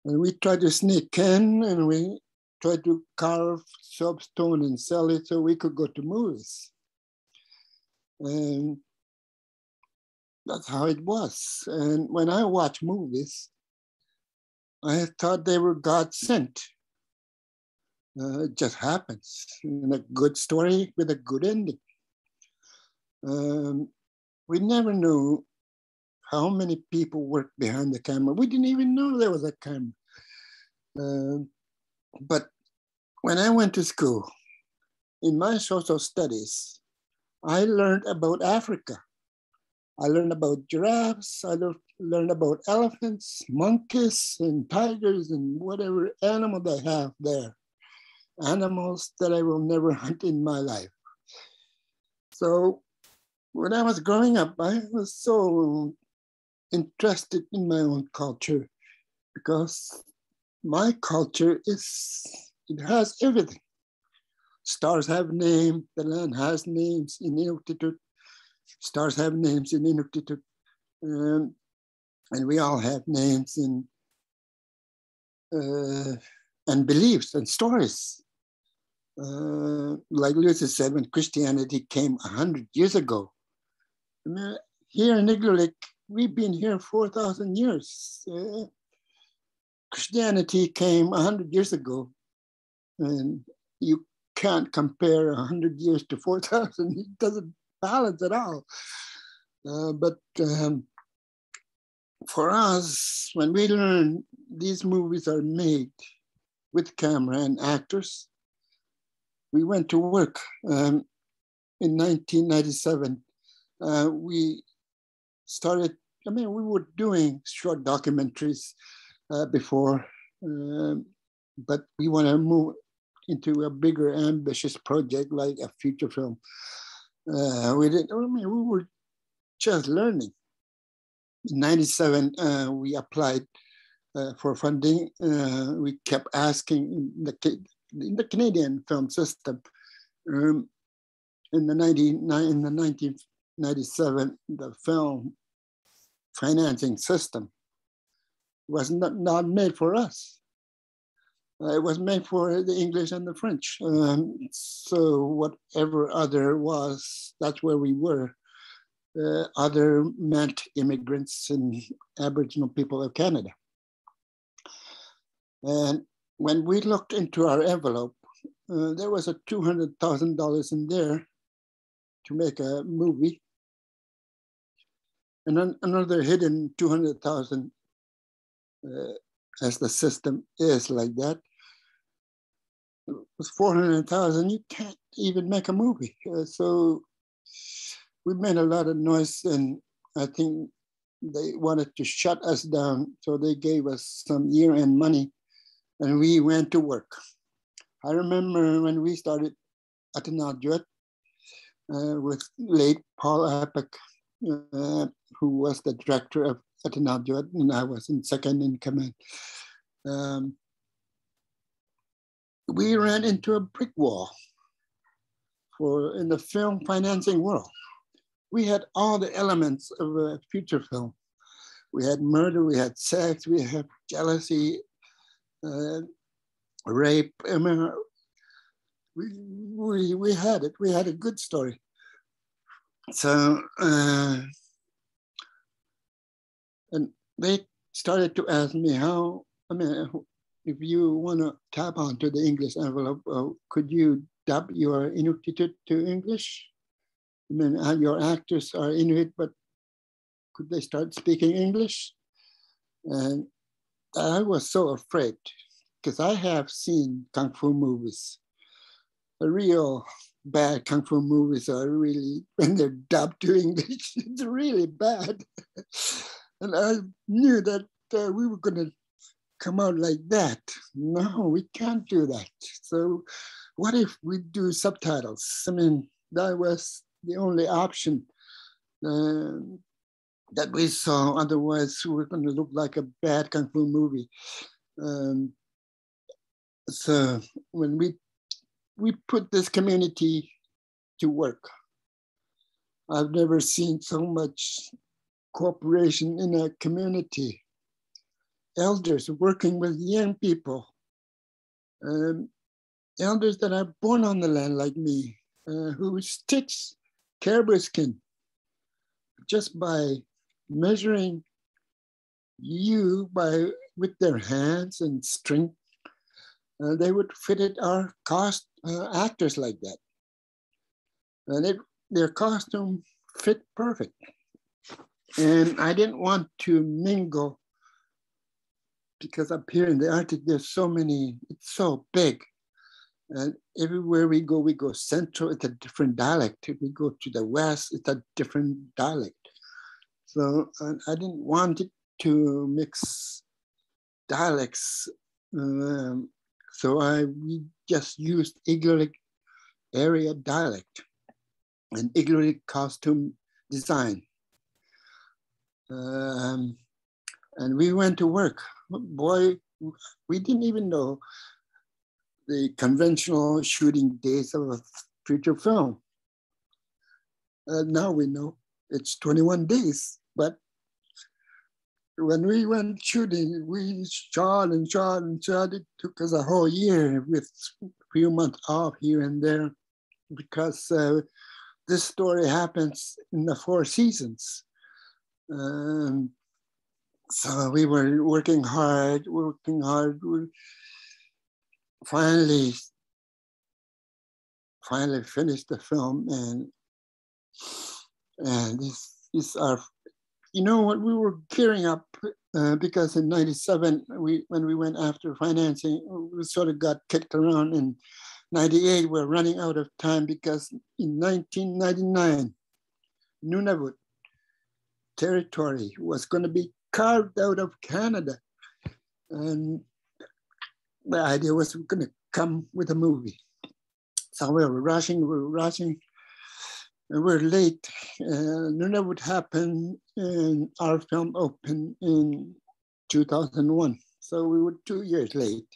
And we tried to sneak in and we tried to carve soapstone and sell it so we could go to movies. And that's how it was. And when I watch movies, I thought they were God sent. Uh, it just happens in a good story with a good ending. Um, we never knew how many people worked behind the camera. We didn't even know there was a camera. Uh, but when I went to school, in my social studies, I learned about Africa. I learned about giraffes. I learned about elephants, monkeys, and tigers, and whatever animal they have there. Animals that I will never hunt in my life. So when I was growing up, I was so interested in my own culture because my culture is, it has everything. Stars have names, the land has names in Inuktitut, stars have names in Inuktitut, um, and we all have names in, uh, and beliefs and stories. Uh, like Lucy said, when Christianity came 100 years ago, here in Igloolik, we've been here 4,000 years. Uh, Christianity came 100 years ago, and you can't compare 100 years to 4,000. It doesn't balance at all. Uh, but um, for us, when we learn these movies are made with camera and actors, we went to work um, in 1997 uh, we started, I mean, we were doing short documentaries uh, before, um, but we want to move into a bigger, ambitious project like a feature film. Uh, we did, I mean, we were just learning. In 97, uh, we applied uh, for funding. Uh, we kept asking in the, in the Canadian film system. Um, in the 90, in the 19 97, the film financing system was not, not made for us. Uh, it was made for the English and the French. Um, so whatever other was, that's where we were. Uh, other meant immigrants and Aboriginal people of Canada. And when we looked into our envelope, uh, there was a $200,000 in there to make a movie and then another hidden 200,000 uh, as the system is like that. With 400,000, you can't even make a movie. Uh, so we made a lot of noise and I think they wanted to shut us down. So they gave us some year-end money and we went to work. I remember when we started Atanarjuat uh, with late Paul Apak, uh, who was the director of Atanarjuat, and I was in second in command. Um, we ran into a brick wall for in the film financing world. We had all the elements of a feature film. We had murder, we had sex, we had jealousy, uh, rape. I mean, we, we, we had it. We had a good story. So uh, and they started to ask me how, I mean, if you want to tap onto the English envelope, uh, could you dub your Inuktitut to English? I mean, uh, your actors are Inuit, but could they start speaking English? And I was so afraid because I have seen kung fu movies, the real bad kung fu movies are really, when they're dubbed to English, it's really bad. And I knew that uh, we were going to come out like that. No, we can't do that. So, what if we do subtitles? I mean, that was the only option uh, that we saw. Otherwise, we we're going to look like a bad kung fu movie. Um, so, when we we put this community to work, I've never seen so much cooperation in a community, elders working with young people, um, elders that are born on the land like me, uh, who stitch caribou skin just by measuring you by with their hands and string. Uh, they would fit it our cost uh, actors like that, and it their costume fit perfect. And I didn't want to mingle because up here in the Arctic, there's so many, it's so big. And everywhere we go, we go central, it's a different dialect. If we go to the west, it's a different dialect. So I didn't want it to mix dialects. Um, so I we just used Igloolik area dialect and Igloolik costume design. Um, and we went to work. Boy, we didn't even know the conventional shooting days of a feature film. Uh, now we know it's 21 days, but when we went shooting, we shot and shot and shot. It took us a whole year with a few months off here and there because uh, this story happens in the four seasons. Um, so we were working hard, working hard. We finally, finally finished the film, and and this is our. You know what? We were gearing up uh, because in '97, we when we went after financing, we sort of got kicked around. In '98, we're running out of time because in 1999, Nunavut territory was going to be carved out of Canada. And the idea was we're going to come with a movie. So we were rushing, we were rushing, we're late. And none of it happened, and our film opened in 2001. So we were two years late.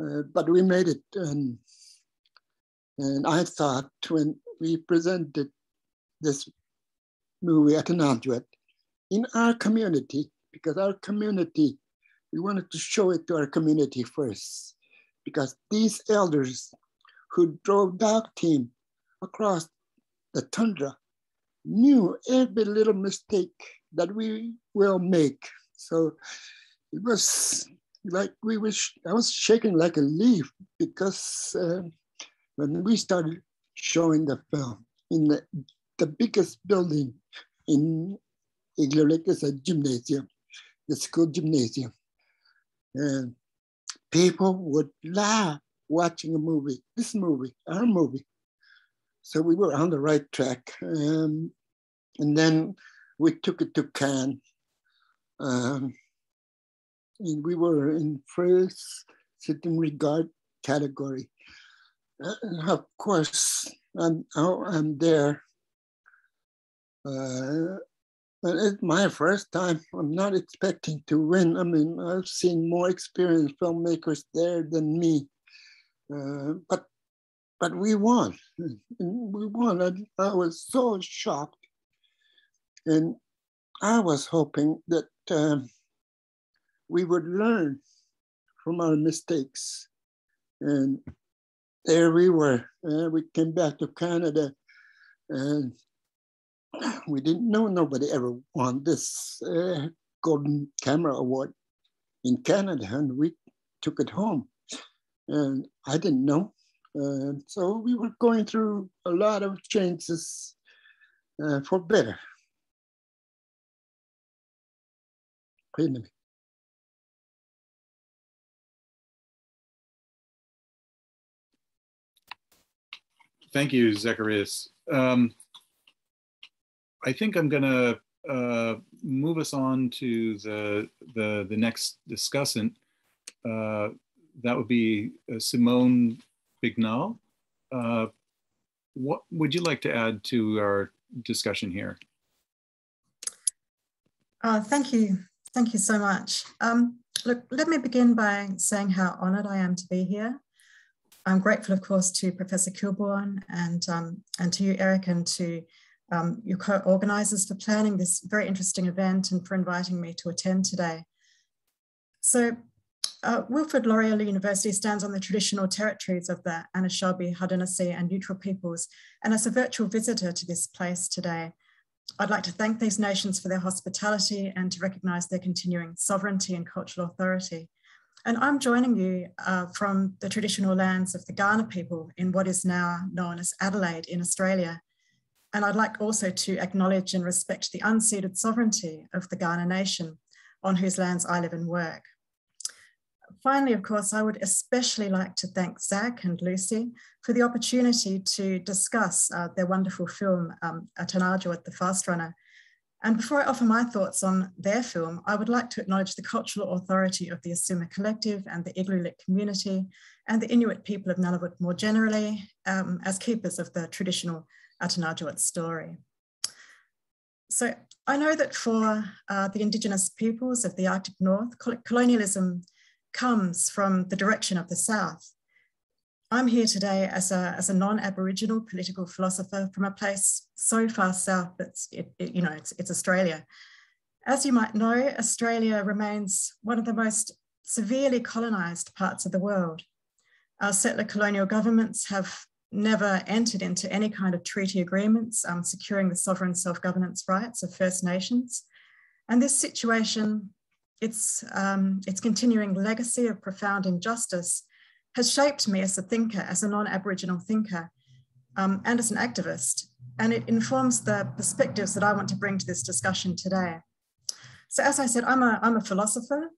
Uh, but we made it. And, and I thought when we presented this movie at an Nanuet in our community, because our community, we wanted to show it to our community first, because these elders who drove dog team across the tundra knew every little mistake that we will make. So it was like we was, I was shaking like a leaf because uh, when we started showing the film in the the biggest building in Igloolik is a gymnasium, the school gymnasium. And people would laugh watching a movie, this movie, our movie. So we were on the right track. Um, and then we took it to Cannes. Um, and we were in first certain regard category. Uh, of course, I'm, I'm there uh, it's my first time. I'm not expecting to win. I mean, I've seen more experienced filmmakers there than me, uh, but but we won. We won. I, I, was so shocked, and I was hoping that um, we would learn from our mistakes. And there we were. Uh, we came back to Canada, and we didn't know nobody ever won this uh, Golden Camera Award in Canada, and we took it home. And I didn't know. Uh, so we were going through a lot of changes uh, for better. Wait a minute. Thank you, Zacharias. Um, I think I'm going to uh, move us on to the the, the next discussant. Uh, that would be uh, Simone Bignall. Uh, what would you like to add to our discussion here? Uh, thank you. Thank you so much. Um, look, let me begin by saying how honored I am to be here. I'm grateful, of course, to Professor Kilbourn and, um, and to you, Eric, and to um, your co-organizers for planning this very interesting event and for inviting me to attend today. So uh, Wilfrid Laurier University stands on the traditional territories of the Anishinaabe, Haudenosaunee and neutral peoples. And as a virtual visitor to this place today, I'd like to thank these nations for their hospitality and to recognise their continuing sovereignty and cultural authority. And I'm joining you uh, from the traditional lands of the Kaurna people in what is now known as Adelaide in Australia. And I'd like also to acknowledge and respect the unceded sovereignty of the Kaurna nation on whose lands I live and work. Finally, of course, I would especially like to thank Zach and Lucy for the opportunity to discuss uh, their wonderful film, um, Atanarjuat the Fast Runner, and before I offer my thoughts on their film, I would like to acknowledge the cultural authority of the Isuma Collective and the Igloolik community and the Inuit people of Nunavut more generally um, as keepers of the traditional Atanarjuat story. So I know that for uh, the Indigenous peoples of the Arctic North, colonialism comes from the direction of the South. I'm here today as a, as a non-Aboriginal political philosopher from a place so far south that it, it, you know, it's, it's Australia. As you might know, Australia remains one of the most severely colonised parts of the world. Our settler colonial governments have never entered into any kind of treaty agreements um, securing the sovereign self-governance rights of First Nations. And this situation, its, um, its continuing legacy of profound injustice has shaped me as a thinker, as a non-Aboriginal thinker, um, and as an activist. And it informs the perspectives that I want to bring to this discussion today. So as I said, I'm a, I'm a philosopher.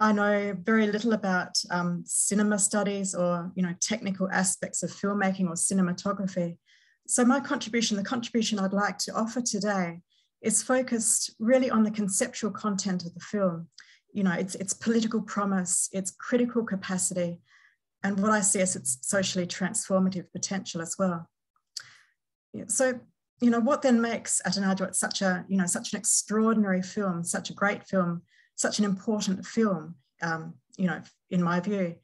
I know very little about um, cinema studies or you know, technical aspects of filmmaking or cinematography. So my contribution, the contribution I'd like to offer today is focused really on the conceptual content of the film. You know, it's, its political promise, its critical capacity, and what I see as its socially transformative potential as well. So, you know, what then makes Atanarjuat such a, you know, such an extraordinary film, such a great film, such an important film, um, you know, in my view?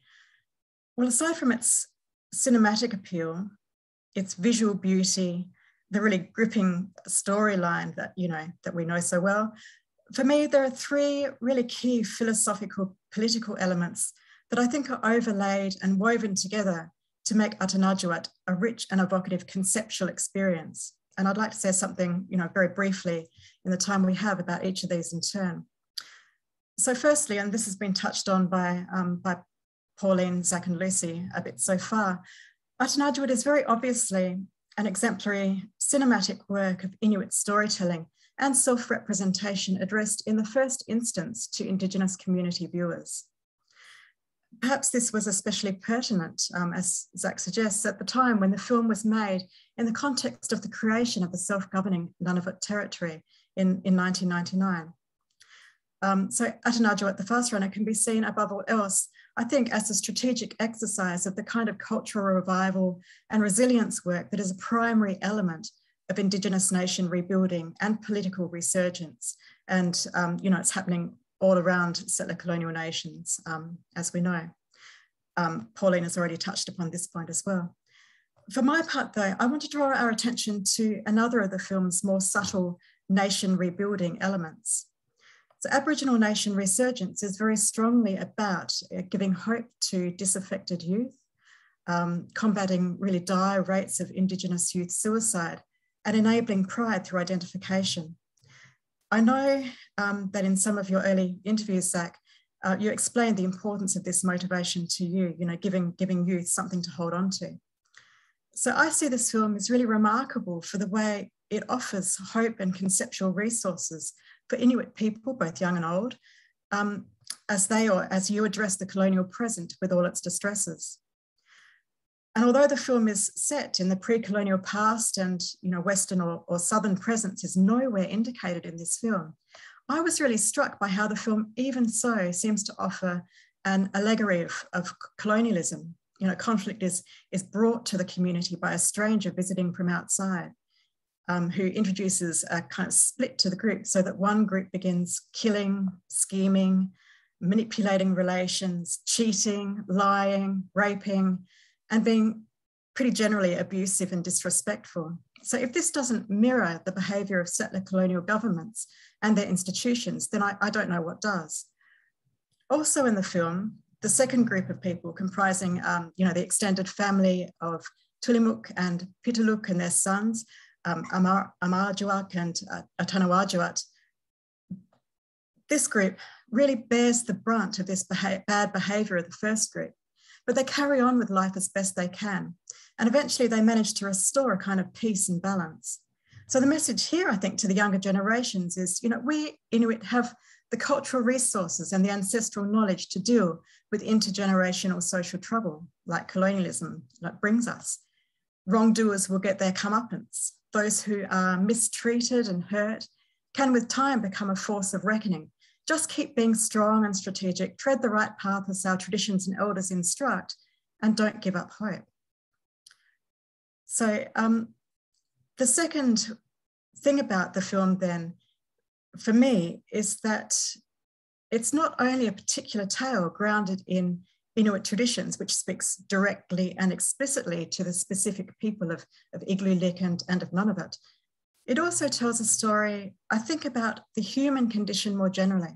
Well, aside from its cinematic appeal, its visual beauty, the really gripping storyline that, you know, that we know so well, for me, there are three really key philosophical, political elements that I think are overlaid and woven together to make Atanarjuat a rich and evocative conceptual experience. And I'd like to say something, you know, very briefly in the time we have about each of these in turn. So firstly, and this has been touched on by, um, by Pauline, Zach and Lucy a bit so far, Atanarjuat is very obviously an exemplary cinematic work of Inuit storytelling and self-representation addressed in the first instance to Indigenous community viewers. Perhaps this was especially pertinent, um, as Zach suggests, at the time when the film was made in the context of the creation of the self-governing Nunavut territory in, in 1999. Um, so Atanarjuat, the Fast Runner, can be seen above all else, I think, as a strategic exercise of the kind of cultural revival and resilience work that is a primary element of Indigenous nation rebuilding and political resurgence. And, um, you know, it's happening all around settler colonial nations, um, as we know. Um, Pauline has already touched upon this point as well. For my part, though, I want to draw our attention to another of the film's more subtle nation rebuilding elements. So Aboriginal nation resurgence is very strongly about uh, giving hope to disaffected youth, um, combating really dire rates of Indigenous youth suicide, and enabling pride through identification. I know um, that in some of your early interviews, Zach, uh, you explained the importance of this motivation to you, you know, giving, giving youth something to hold on to. So I see this film as really remarkable for the way it offers hope and conceptual resources for Inuit people, both young and old, um, as they or as you address the colonial present with all its distresses. And although the film is set in the pre-colonial past and you know, Western or, or Southern presence is nowhere indicated in this film, I was really struck by how the film, even so, seems to offer an allegory of, of colonialism. You know, conflict is, is brought to the community by a stranger visiting from outside. Um, who introduces a kind of split to the group so that one group begins killing, scheming, manipulating relations, cheating, lying, raping, and being pretty generally abusive and disrespectful. So if this doesn't mirror the behavior of settler colonial governments and their institutions, then I, I don't know what does. Also in the film, the second group of people comprising um, you know, the extended family of Tulimuk and Pitiluk and their sons um, Amar, Amaqjuaq and uh, Atanarjuat, this group really bears the brunt of this beha bad behavior of the first group, but they carry on with life as best they can. And eventually they manage to restore a kind of peace and balance. So the message here, I think, to the younger generations is, you know, we Inuit have the cultural resources and the ancestral knowledge to deal with intergenerational social trouble, like colonialism like brings us. Wrongdoers will get their comeuppance. Those who are mistreated and hurt can with time become a force of reckoning. Just keep being strong and strategic, tread the right path as our traditions and elders instruct, and don't give up hope. So um, the second thing about the film then, for me, is that it's not only a particular tale grounded in Inuit traditions, which speaks directly and explicitly to the specific people of, of Igloolik and, and of Nunavut. It also tells a story, I think, about the human condition more generally.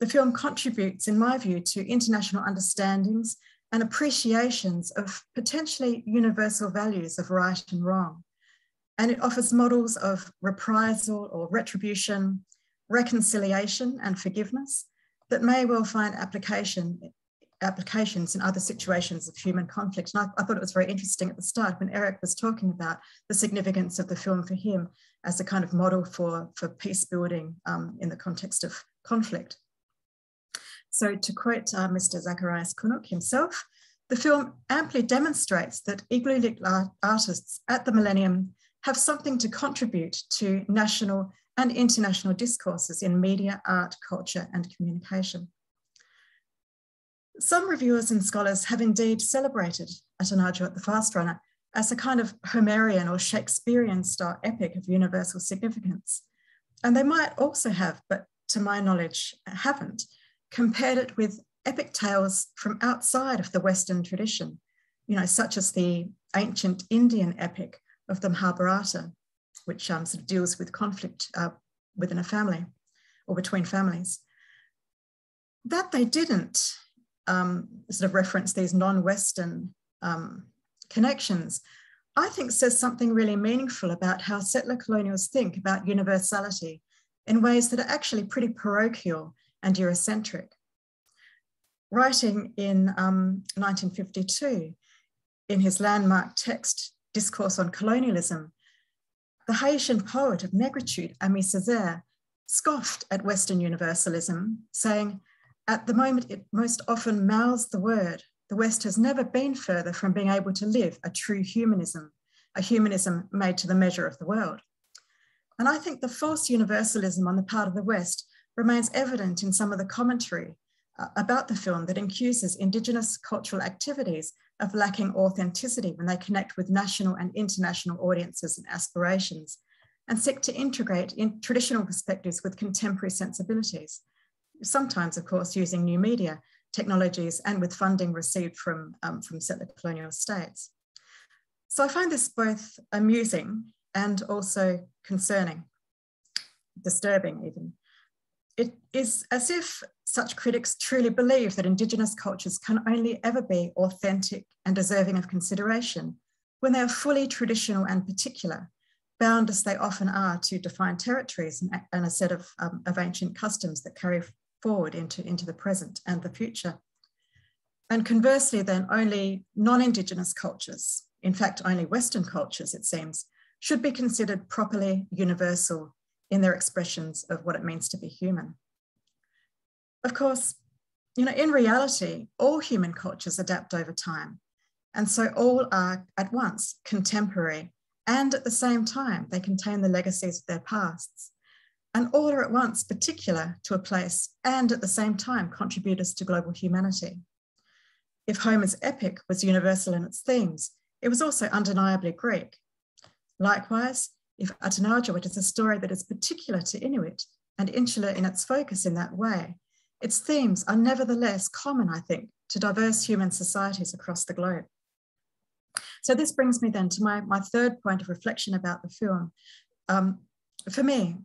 The film contributes, in my view, to international understandings and appreciations of potentially universal values of right and wrong. And it offers models of reprisal or retribution, reconciliation and forgiveness that may well find application applications in other situations of human conflict. And I, I, thought it was very interesting at the start when Eric was talking about the significance of the film for him as a kind of model for, for peace building um, in the context of conflict. So to quote uh, Mr. Zacharias Kunuk himself, the film amply demonstrates that Igloolik artists at the millennium have something to contribute to national and international discourses in media, art, culture, and communication. Some reviewers and scholars have indeed celebrated Atanarjuat the Fast Runner as a kind of Homerian or Shakespearean style epic of universal significance. And they might also have, but to my knowledge, haven't, compared it with epic tales from outside of the Western tradition, you know, such as the ancient Indian epic of the Mahabharata, which um, sort of deals with conflict uh, within a family or between families. That they didn't um, sort of reference these non-Western um, connections, I think says something really meaningful about how settler colonials think about universality in ways that are actually pretty parochial and Eurocentric. Writing in um, 1952, in his landmark text, Discourse on Colonialism, the Haitian poet of negritude, Aimé Césaire, scoffed at Western universalism, saying, at the moment, it most often mouths the word. The West has never been further from being able to live a true humanism, a humanism made to the measure of the world. And I think the false universalism on the part of the West remains evident in some of the commentary uh, about the film that accuses Indigenous cultural activities of lacking authenticity when they connect with national and international audiences and aspirations, and seek to integrate in traditional perspectives with contemporary sensibilities sometimes, of course, using new media technologies and with funding received from, um, from settler colonial states. So I find this both amusing and also concerning, disturbing even. It is as if such critics truly believe that Indigenous cultures can only ever be authentic and deserving of consideration when they are fully traditional and particular, bound as they often are to defined territories and, a set of, um, of ancient customs that carry forward into, into the present and the future. And conversely, then, only non Indigenous cultures, in fact, only Western cultures, it seems, should be considered properly universal in their expressions of what it means to be human. Of course, you know, in reality, all human cultures adapt over time. And so all are at once contemporary and at the same time, they contain the legacies of their pasts and all are at once particular to a place and at the same time contributors to global humanity. If Homer's epic was universal in its themes, it was also undeniably Greek. Likewise, if Atanarjuat is a story that is particular to Inuit and insular in its focus in that way, its themes are nevertheless common, I think, to diverse human societies across the globe. So this brings me then to my, my third point of reflection about the film. Um, for me,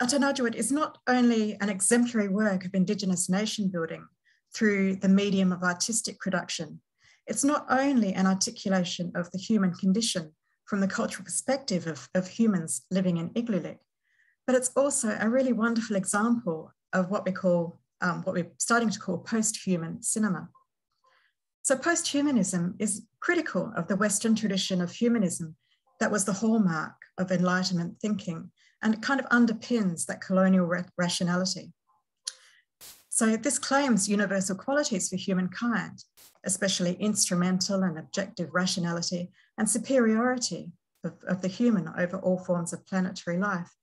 Atanarjuat is not only an exemplary work of Indigenous nation building through the medium of artistic production, it's not only an articulation of the human condition from the cultural perspective of, of humans living in Igloolik, but it's also a really wonderful example of what we call, um, what we're starting to call post-human cinema. So post-humanism is critical of the Western tradition of humanism that was the hallmark of Enlightenment thinking, and it kind of underpins that colonial ra rationality. So this claims universal qualities for humankind, especially instrumental and objective rationality and superiority of, of the human over all forms of planetary life.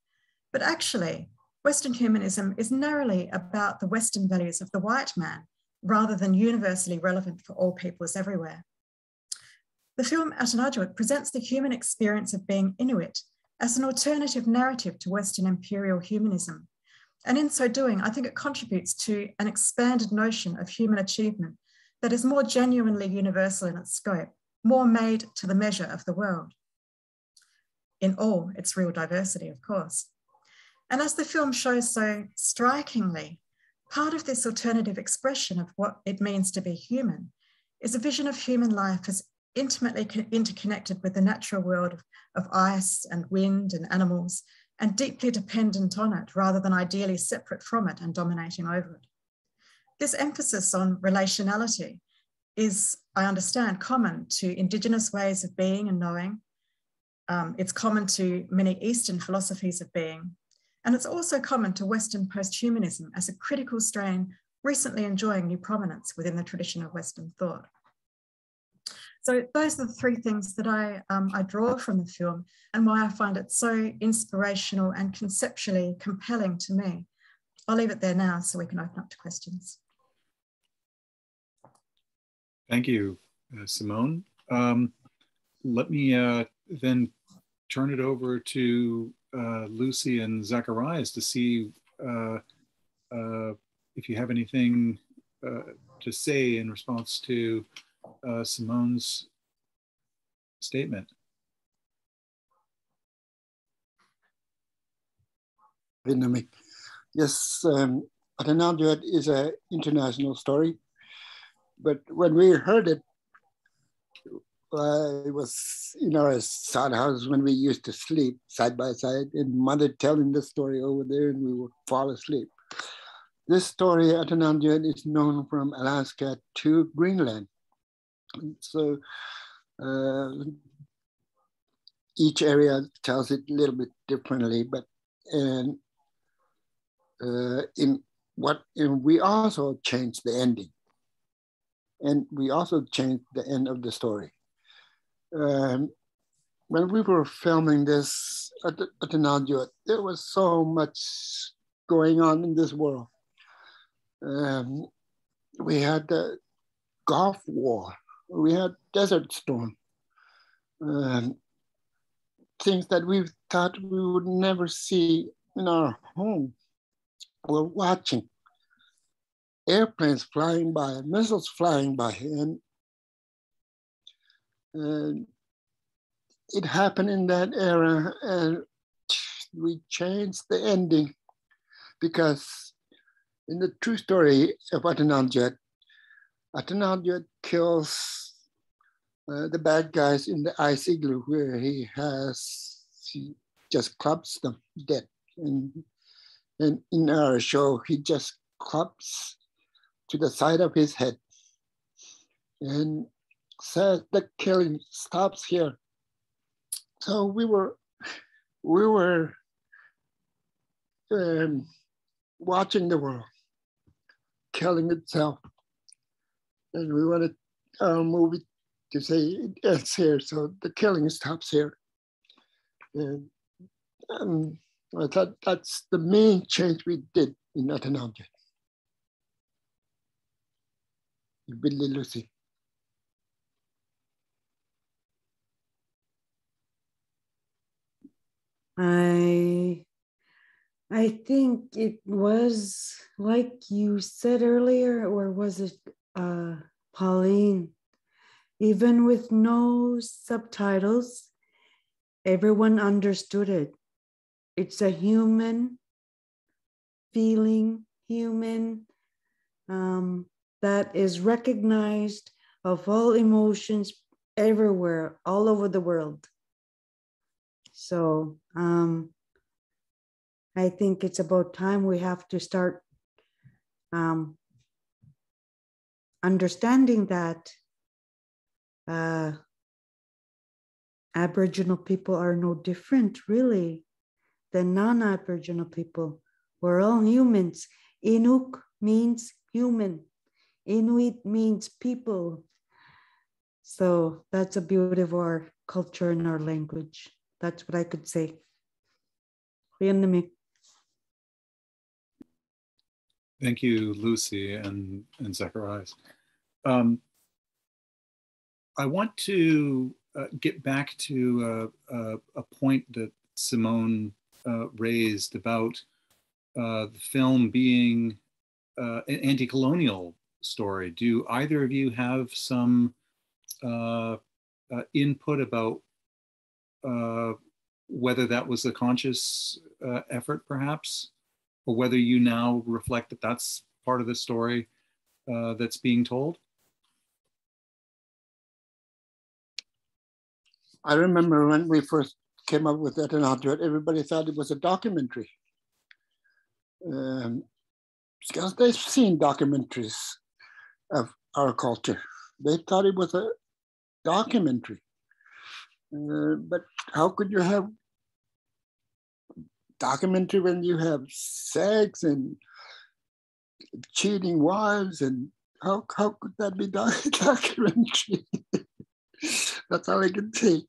But actually, Western humanism is narrowly about the Western values of the white man rather than universally relevant for all peoples everywhere. The film Atanarjuat presents the human experience of being Inuit as an alternative narrative to Western imperial humanism. And in so doing, I think it contributes to an expanded notion of human achievement that is more genuinely universal in its scope, more made to the measure of the world. In all its real diversity, of course. And as the film shows so strikingly, part of this alternative expression of what it means to be human is a vision of human life as intimately interconnected with the natural world of, ice and wind and animals and deeply dependent on it rather than ideally separate from it and dominating over it. This emphasis on relationality is, I understand, common to Indigenous ways of being and knowing. Um, it's common to many Eastern philosophies of being. And it's also common to Western posthumanism as a critical strain recently enjoying new prominence within the tradition of Western thought. So those are the three things that I, um, I draw from the film and why I find it so inspirational and conceptually compelling to me. I'll leave it there now so we can open up to questions. Thank you, uh, Simone. Um, let me uh, then turn it over to uh, Lucy and Zacharias to see uh, uh, if you have anything uh, to say in response to uh, Simone's statement. Yes, um, Atanarjuat is an international story, but when we heard it, uh, it was in our sad house when we used to sleep side by side, and mother telling the story over there, and we would fall asleep. This story, Atanarjuat, is known from Alaska to Greenland. So uh, each area tells it a little bit differently, but and uh, in what and we also changed the ending, and we also changed the end of the story. Um, when we were filming this at the, at the there was so much going on in this world. Um, we had the Gulf War we had Desert Storm. Um, things that we thought we would never see in our home. We're watching airplanes flying by, missiles flying by, and, and it happened in that era, and we changed the ending because in the true story of Atanarjuat, Atanarjuat kills uh, the bad guys in the ice igloo where he has, he just clubs them dead. And, and in our show, he just clubs to the side of his head and says the killing stops here. So we were, we were um, watching the world killing itself and we want wanted our movie to say it ends here, so the killing stops here. And um, I thought that's the main change we did in Atanarjuat. Billy Lucy. I I think it was like you said earlier, or was it uh, Pauline. Even with no subtitles, everyone understood it. It's a human feeling, human um, that is recognized of all emotions everywhere, all over the world. So um, I think it's about time we have to start um, understanding that uh, Aboriginal people are no different, really, than non Aboriginal people. We're all humans. Inuk means human, Inuit means people. So that's a beauty of our culture and our language. That's what I could say. Thank you, Lucy and, and Zacharias. Um, I want to uh, get back to uh, uh, a point that Simone uh, raised about uh, the film being uh, an anti-colonial story. Do either of you have some input about whether that was a conscious effort, perhaps, or whether you now reflect that that's part of the story that's being told? I remember when we first came up with that and everybody thought it was a documentary. Um, because they've seen documentaries of our culture. They thought it was a documentary. Uh, but how could you have documentary when you have sex and cheating wives and how, how could that be documentary? That's all I can say.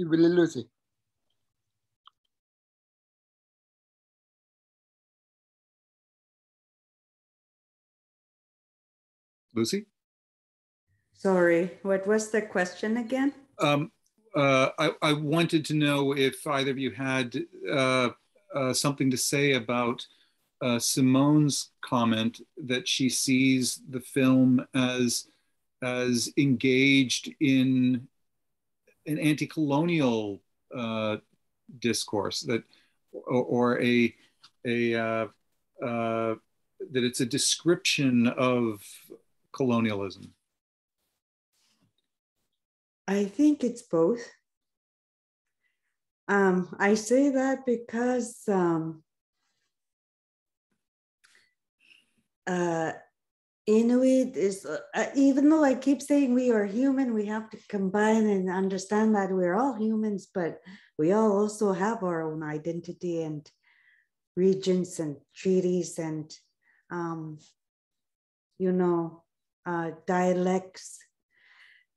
You will lose it. Lucy? Sorry, what was the question again? Um, uh, I, I, wanted to know if either of you had uh, uh, something to say about uh, Simone's comment that she sees the film as as engaged in an anti-colonial uh, discourse that or, or a a uh, uh, that it's a description of colonialism? I think it's both. Um, I say that because um, uh, Inuit is, uh, even though I keep saying we are human, we have to combine and understand that we're all humans, but we all also have our own identity and regions and treaties and, um, you know, uh, dialects.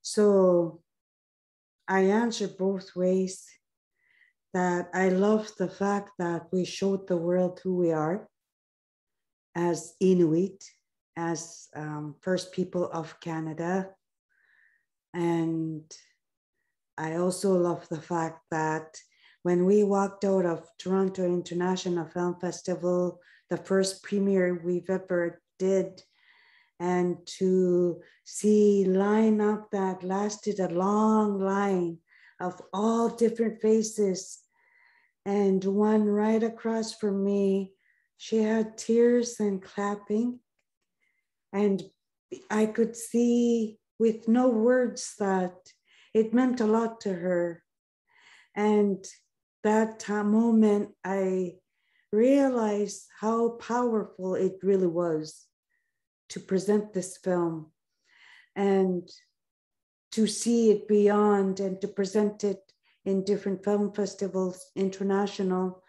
So I answer both ways that I love the fact that we showed the world who we are as Inuit, as um, First People of Canada. And I also love the fact that when we walked out of Toronto International Film Festival, the first premiere we've ever did and to see line up that lasted a long line of all different faces and one right across from me she had tears and clapping and i could see with no words that it meant a lot to her. And that moment i realized how powerful it really was to present this film and to see it beyond and to present it in different film festivals, international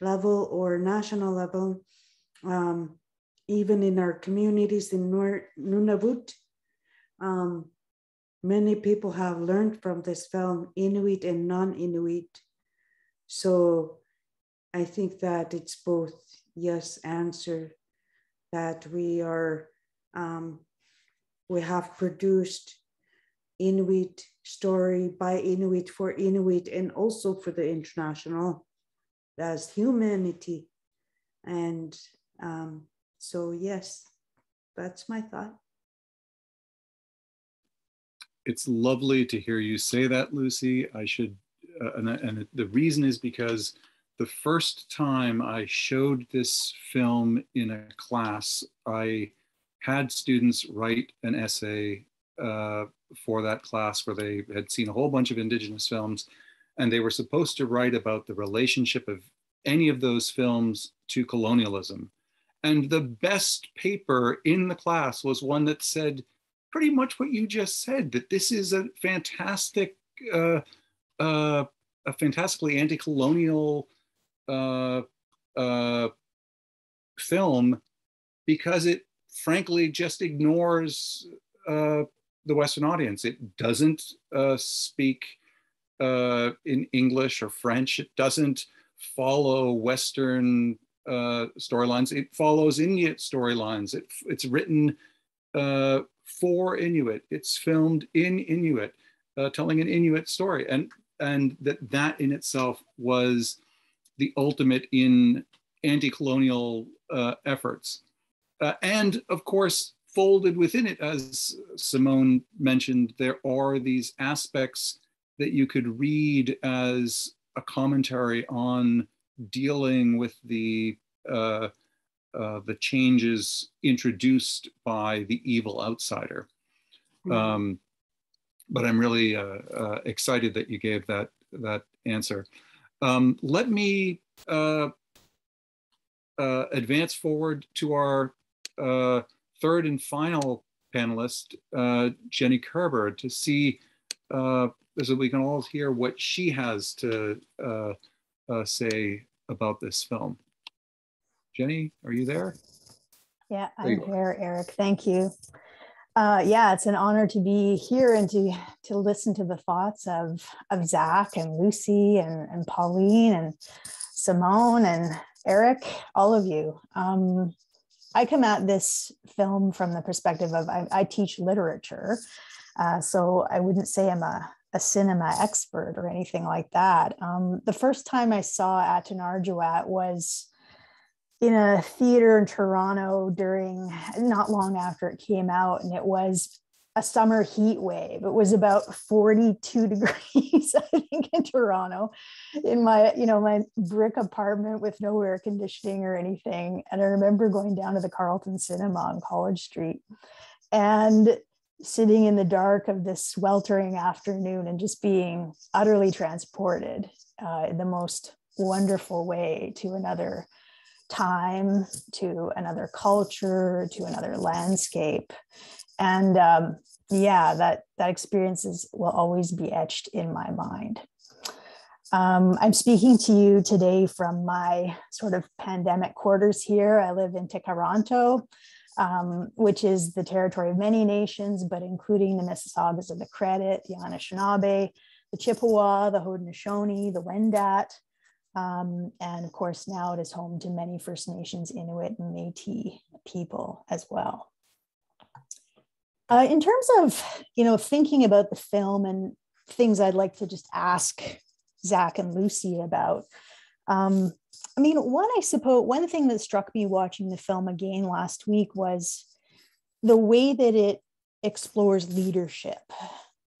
level or national level, um, even in our communities in Nunavut. Um, many people have learned from this film, Inuit and non-Inuit. So I think that it's both yes answer that we are, um, we have produced Inuit story by Inuit for Inuit and also for the international as humanity. And um, so, yes, that's my thought. It's lovely to hear you say that, Lucy. I should, uh, and, and the reason is because the first time I showed this film in a class, I had students write an essay uh, for that class where they had seen a whole bunch of indigenous films and they were supposed to write about the relationship of any of those films to colonialism. And the best paper in the class was one that said pretty much what you just said that this is a fantastic, uh, uh, a fantastically anti colonial uh, uh, film because it frankly just ignores uh, the Western audience. It doesn't uh, speak in English or French. It doesn't follow Western uh, storylines. It follows Inuit storylines. It, it's written uh, for Inuit. It's filmed in Inuit, uh, telling an Inuit story, and and that that in itself was the ultimate in anti-colonial uh, efforts, uh, and of course folded within it, as Simone mentioned, there are these aspects that you could read as a commentary on dealing with the uh, uh, the changes introduced by the evil outsider. Mm-hmm. Um, but I'm really uh, uh, excited that you gave that that answer. Um, let me uh, uh, advance forward to our third and final panelist, Jenny Kerber, to see so we can all hear what she has to say about this film. Jenny, are you there? Yeah, I'm here, Eric. Thank you. Uh, yeah, it's an honor to be here and to to listen to the thoughts of of Zach and Lucy and, and Pauline and Simone and Eric, all of you. Um, I come at this film from the perspective of I, I teach literature, uh, so I wouldn't say I'm a, a cinema expert or anything like that. Um, the first time I saw Atanarjuat was in a theater in Toronto during not long after it came out, and it was a summer heat wave. It was about 42 degrees, I think, in Toronto, in my, you know, my brick apartment with no air conditioning or anything. And I remember going down to the Carlton Cinema on College Street and sitting in the dark of this sweltering afternoon and just being utterly transported uh, in the most wonderful way to another time, to another culture, to another landscape. And um, yeah, that, that experiences will always be etched in my mind. Um, I'm speaking to you today from my sort of pandemic quarters here. I live in Tkaronto, um, which is the territory of many nations, but including the Mississaugas of the Credit, the Anishinaabe, the Chippewa, the Haudenosaunee, the Wendat, um, and of course, now it is home to many First Nations, Inuit, and Métis people as well. Uh, in terms of, you know, thinking about the film and things I'd like to just ask Zach and Lucy about. Um, I mean, one, I suppose, one thing that struck me watching the film again last week was the way that it explores leadership,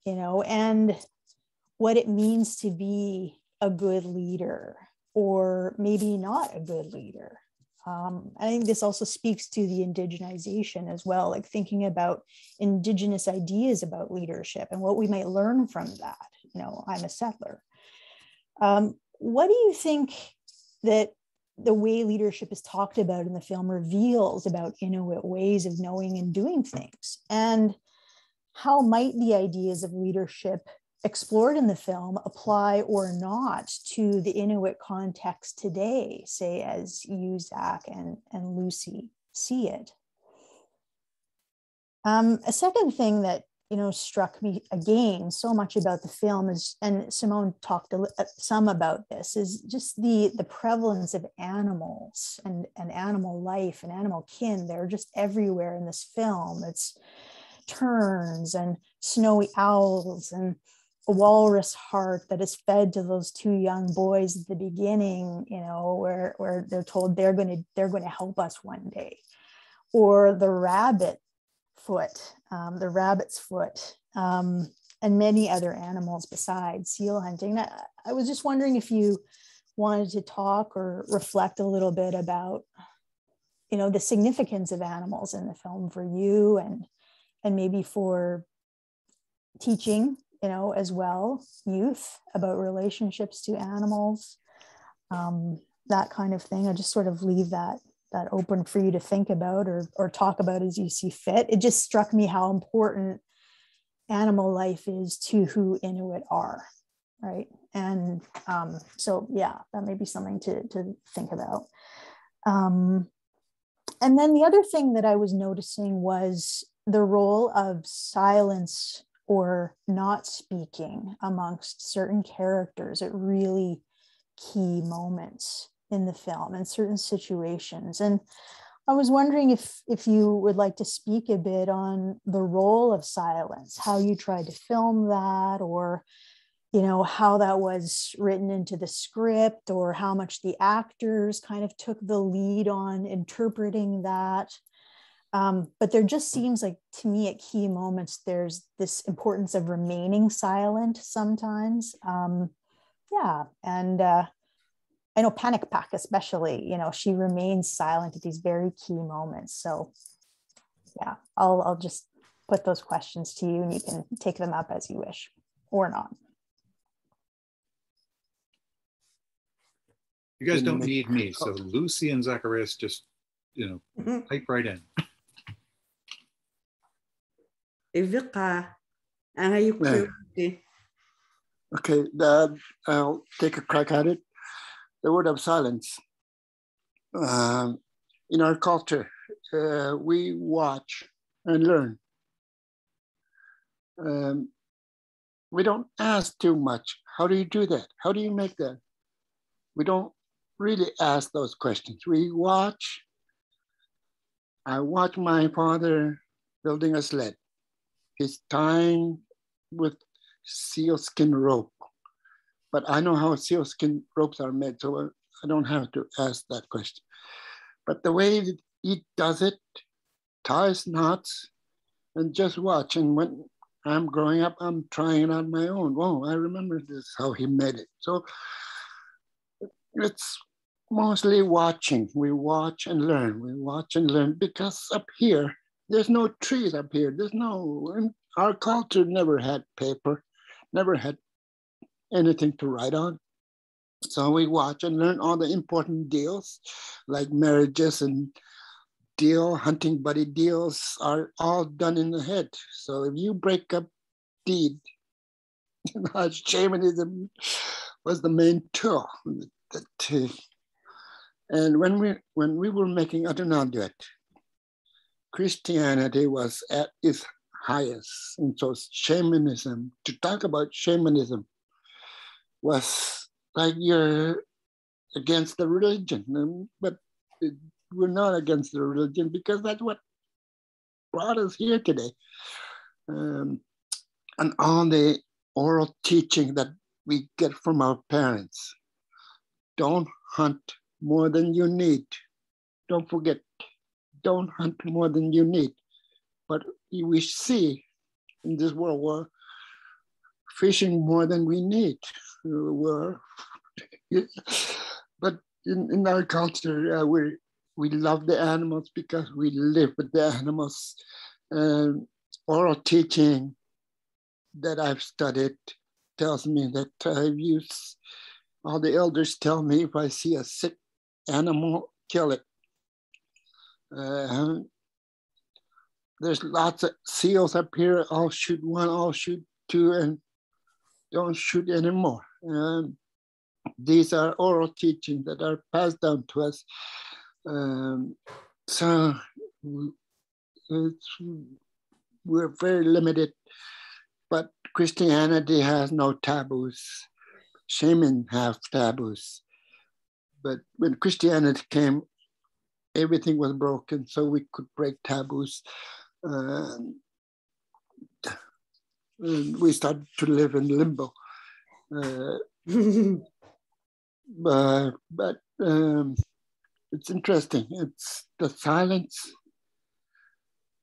you know, and what it means to be a good leader or maybe not a good leader. Um, I think this also speaks to the indigenization as well, like thinking about indigenous ideas about leadership and what we might learn from that. You know, I'm a settler. Um, what do you think that the way leadership is talked about in the film reveals about Inuit ways of knowing and doing things? And how might the ideas of leadership explored in the film apply or not to the Inuit context today, say as you, Zach, and, and Lucy see it. Um, a second thing that you know struck me again so much about the film is, and Simone talked a, uh, some about this, is just the the prevalence of animals and, and animal life and animal kin. They're just everywhere in this film. It's terns and snowy owls and a walrus heart that is fed to those two young boys at the beginning you know where where they're told they're going to they're going to help us one day or the rabbit foot um, the rabbit's foot um, and many other animals besides seal hunting I, I was just wondering if you wanted to talk or reflect a little bit about you know the significance of animals in the film for you and and maybe for teaching, you know, as well, youth about relationships to animals, um, that kind of thing. I just sort of leave that that open for you to think about or or talk about as you see fit. It just struck me how important animal life is to who Inuit are, right? And um, so, yeah, that may be something to to think about. Um, and then the other thing that I was noticing was the role of silence or not speaking amongst certain characters at really key moments in the film and certain situations. And I was wondering if if you would like to speak a bit on the role of silence, how you tried to film that, or you know how that was written into the script or how much the actors kind of took the lead on interpreting that um, but there just seems like to me at key moments there's this importance of remaining silent sometimes um, yeah and uh, i know Panikpak especially you know she remains silent at these very key moments so yeah i'll i'll just put those questions to you and you can take them up as you wish or not You guys don't need me. So Lucy and Zacharias just, you know, Mhm. pipe right in. Ivika, and you Yeah. Okay, the, I'll take a crack at it. The word of silence. Um, in our culture, uh, we watch and learn. Um, we don't ask too much. How do you do that? How do you make that? We don't really ask those questions. We watch. I watch my father building a sled. He's tying with sealskin rope. But I know how sealskin ropes are made, so I don't have to ask that question. But the way he does it, ties knots, and just watch. And when I'm growing up, I'm trying on my own. Whoa, I remember this, how he made it. So it's mostly watching. We watch and learn. We watch and learn because up here, there's no trees up here. There's no, our culture never had paper, never had anything to write on. So we watch and learn all the important deals like marriages and deal, hunting buddy deals are all done in the head. So if you break up deed, shamanism was the main tool. And when we when we were making Atanarjuat, Christianity was at its highest. And so shamanism, to talk about shamanism was like you're against the religion. But we're not against the religion because that's what brought us here today. Um, and all the oral teaching that we get from our parents. Don't hunt more than you need. Don't forget, don't hunt more than you need. But we see in this world we're fishing more than we need. We're, but in, in our culture, uh, we we love the animals because we live with the animals. Um, oral teaching that I've studied tells me that I've used, all the elders tell me if I see a sick animal, kill it. Uh, there's lots of seals up here. I'll shoot one, I'll shoot two, and don't shoot anymore. Um, these are oral teachings that are passed down to us. Um, so we're very limited, but Christianity has no taboos. Shaman have taboos. But when Christianity came, everything was broken, so we could break taboos. Uh, and we started to live in limbo. Uh, but but um, it's interesting. It's the silence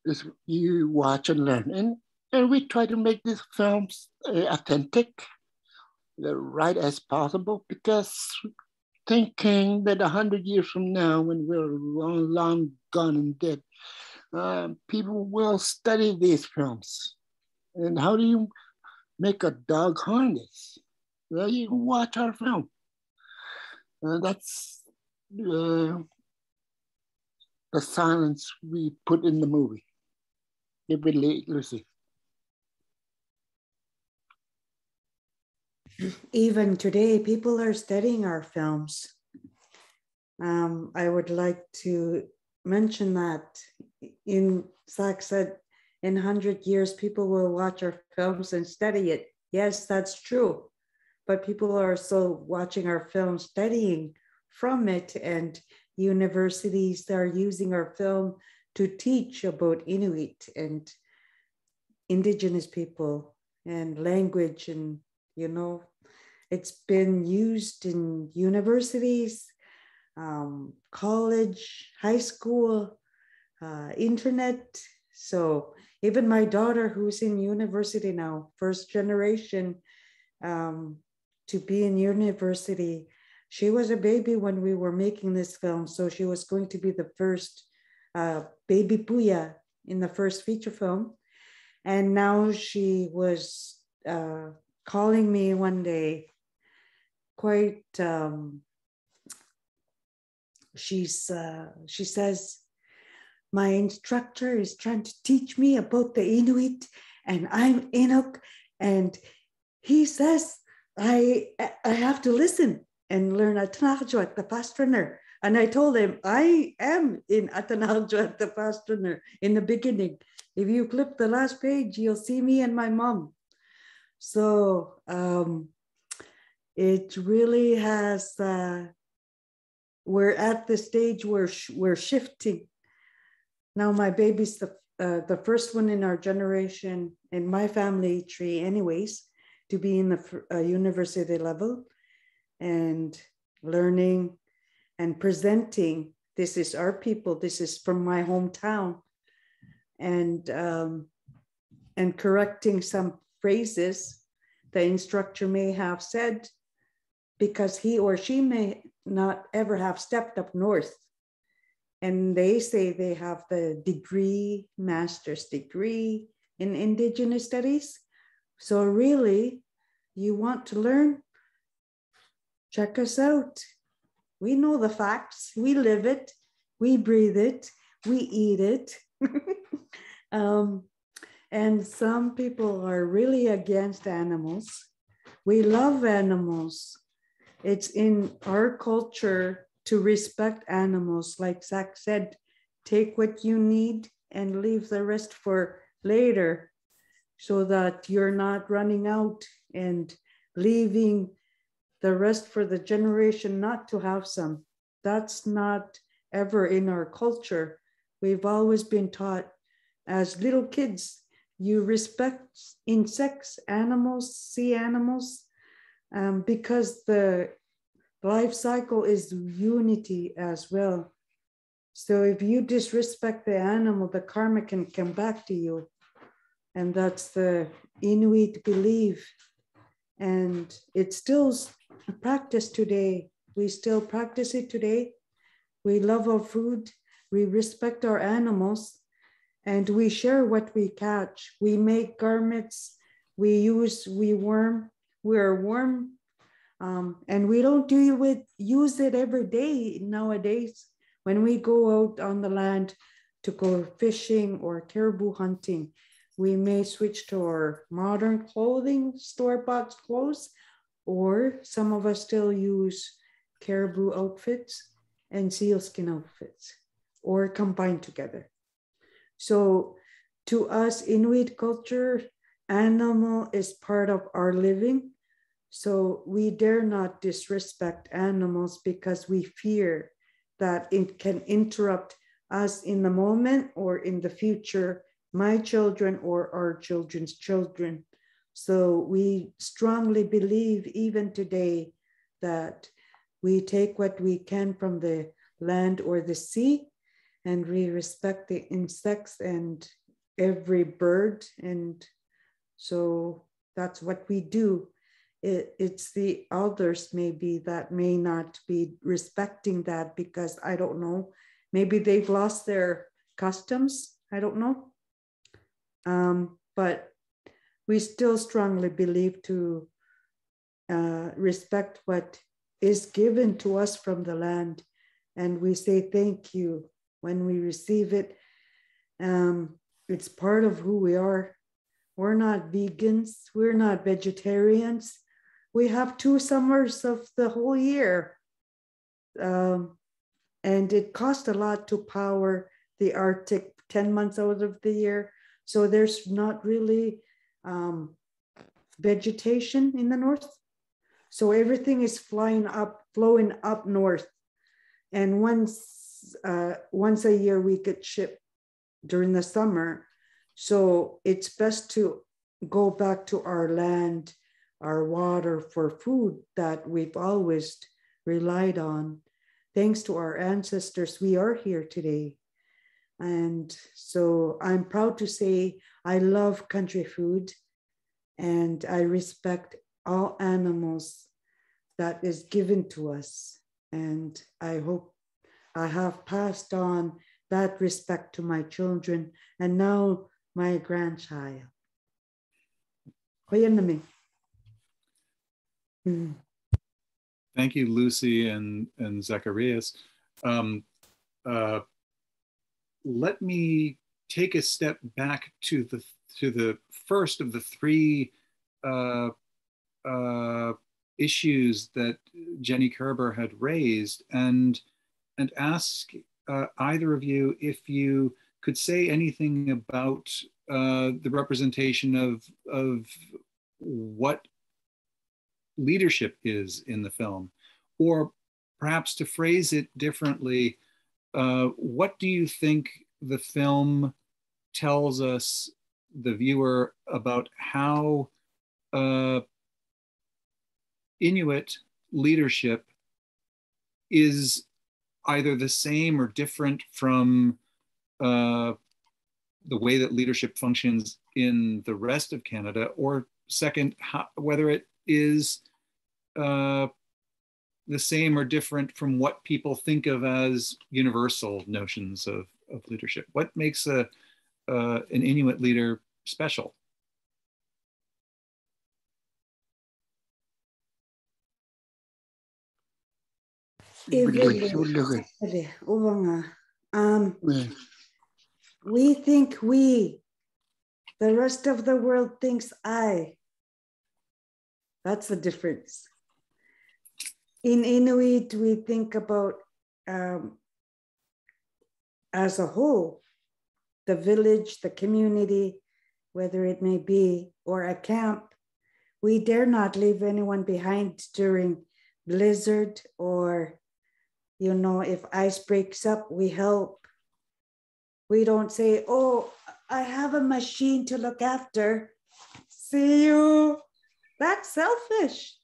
is you watch and learn, and and we try to make these films uh, authentic, the right as possible, because thinking that a hundred years from now, when we're long, long gone and dead, uh, people will study these films And how do you make a dog harness? Well, you watch our film. Uh, that's uh, the silence we put in the movie. It late, Lucy. Even today, people are studying our films. Um, I would like to mention that in Zach said in 100 years, people will watch our films and study it. Yes, that's true. But people are still watching our films, studying from it, and universities are using our film to teach about Inuit and indigenous people and language and you know it's been used in universities um, college high school uh, internet so even my daughter who's in university now first generation um, to be in university she was a baby when we were making this film so she was going to be the first uh, baby Puja in the first feature film. And now she was uh, calling me one day quite um, she's uh, she says my instructor is trying to teach me about the Inuit, and I'm Inuk, and he says I I have to listen and learn Atanarjuat, the Fast Runner. And I told him I am in Atanarjuat, the Fast Runner, in the beginning. If you flip the last page, you'll see me and my mom. So um, it really has. Uh, we're at the stage where sh- we're shifting now my baby's the, uh, the first one in our generation in my family tree anyways to be in the uh, university level and learning and presenting this is our people. This is from my hometown. And um, and correcting some phrases the instructor may have said because he or she may not ever have stepped up north and they say they have the degree, master's degree in Indigenous studies. So, really, you want to learn? Check us out. We know the facts, we live it, we breathe it, we eat it. um, and some people are really against animals. We love animals. It's in our culture to respect animals. Like Zach said, take what you need and leave the rest for later so that you're not running out and leaving the rest for the generation not to have some. That's not ever in our culture. We've always been taught as little kids, you respect insects, animals, sea animals, um, because the life cycle is unity as well. So if you disrespect the animal, the karma can come back to you. And that's the Inuit belief. And it's still practiced today. We still practice it today. We love our food. We respect our animals. And we share what we catch. We make garments. We use, we worm. We're worm um, and we don't do with use it every day nowadays. When we go out on the land to go fishing or caribou hunting, we may switch to our modern clothing, store-bought clothes, or some of us still use caribou outfits and sealskin outfits, or combined together. So to us, Inuit culture, animal is part of our living so we dare not disrespect animals because we fear that it can interrupt us in the moment or in the future, my children or our children's children. So we strongly believe, even today, that we take what we can from the land or the sea and we respect the insects and every bird. And so that's what we do it, it's the elders maybe that may not be respecting that because I don't know, maybe they've lost their customs. I don't know. Um, but we still strongly believe to uh, respect what is given to us from the land. And we say thank you when we receive it. Um, it's part of who we are. We're not vegans, we're not vegetarians. We have two summers of the whole year. Um, and it costs a lot to power the Arctic 10 months out of the year. So there's not really um, vegetation in the north. So everything is flying up, flowing up north. And once uh, once a year we get shipped during the summer. So it's best to go back to our land, our water for food that we've always relied on. Thanks to our ancestors, we are here today. And so I'm proud to say I love country food and I respect all animals that is given to us. And I hope I have passed on that respect to my children and now my grandchild. Mm. Thank you, Lucy and, and Zacharias. Um, uh, let me take a step back to the to the first of the three uh, uh, issues that Jenny Kerber had raised, and and ask uh, either of you if you could say anything about uh, the representation of of what leadership is in the film, or perhaps to phrase it differently, uh, what do you think the film tells us, the viewer, about how uh, Inuit leadership is either the same or different from uh, the way that leadership functions in the rest of Canada, or second, how, whether it is uh, the same or different from what people think of as universal notions of, of leadership? What makes a, uh, an Inuit leader special? Um, we think we, the rest of the world thinks I. That's the difference in Inuit, we think about um, as a whole, the village, the community, whether it may be, or a camp. We dare not leave anyone behind during blizzard or, you know, if ice breaks up, we help. We don't say, oh, I have a machine to look after. See you. That's selfish.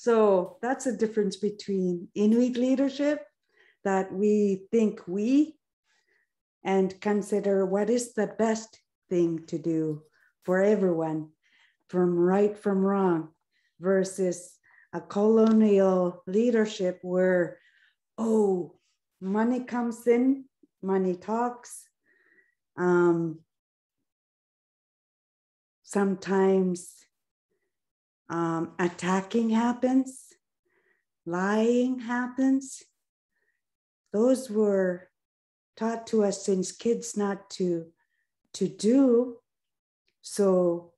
So that's a difference between Inuit leadership that we think we and consider what is the best thing to do for everyone from right from wrong versus a colonial leadership where, oh, money comes in, money talks. Um, sometimes um, attacking happens, lying happens. Those were taught to us since kids not to, to do. So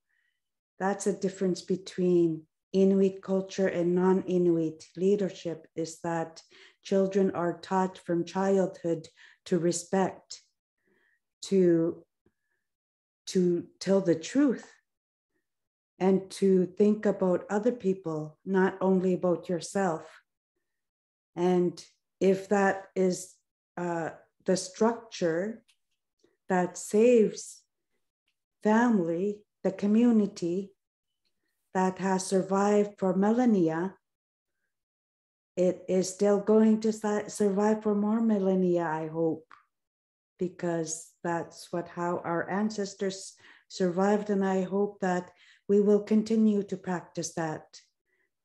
that's a difference between Inuit culture and non Inuit leadership is that children are taught from childhood to respect, to, to tell the truth, and to think about other people, not only about yourself. And if that is uh, the structure that saves family, the community that has survived for millennia, it is still going to survive for more millennia, I hope, because that's what how our ancestors survived. And I hope that we will continue to practice that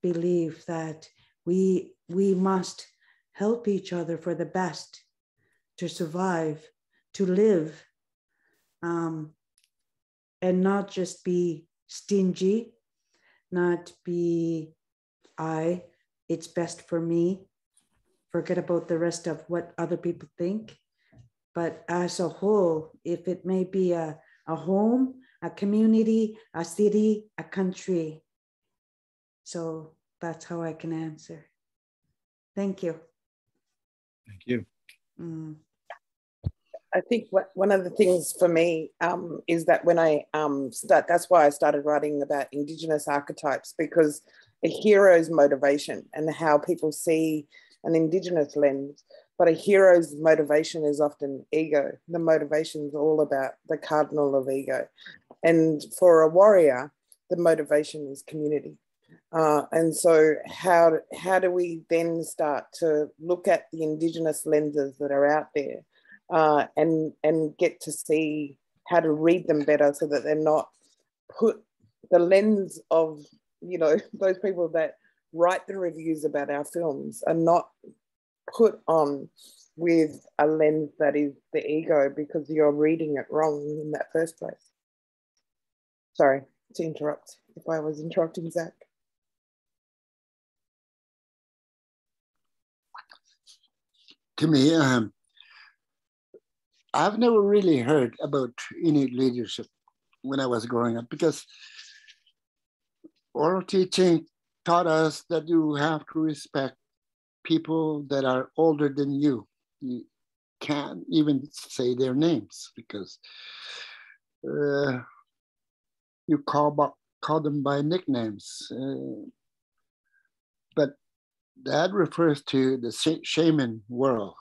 belief that we, we must help each other for the best to survive, to live. Um, and not just be stingy, not be I, it's best for me, forget about the rest of what other people think. But as a whole, if it may be a, a home, a community, a city, a country. So that's how I can answer. Thank you. Thank you. Mm. I think what, one of the things for me um, is that when I um, start, that's why I started writing about Indigenous archetypes because a hero's motivation and how people see an Indigenous lens, but a hero's motivation is often ego. The motivation is all about the cardinal of ego. And for a warrior, the motivation is community. Uh, and so, how, how do we then start to look at the Indigenous lenses that are out there uh, and, and get to see how to read them better so that they're not put the lens of, you know, those people that write the reviews about our films are not put on with a lens that is the ego because you're reading it wrong in that first place. Sorry to interrupt if I was interrupting Zach. To me, um, I've never really heard about Inuit leadership when I was growing up because oral teaching taught us that you have to respect people that are older than you. You can't even say their names because uh, you call, call them by nicknames. Uh, but that refers to the shaman world.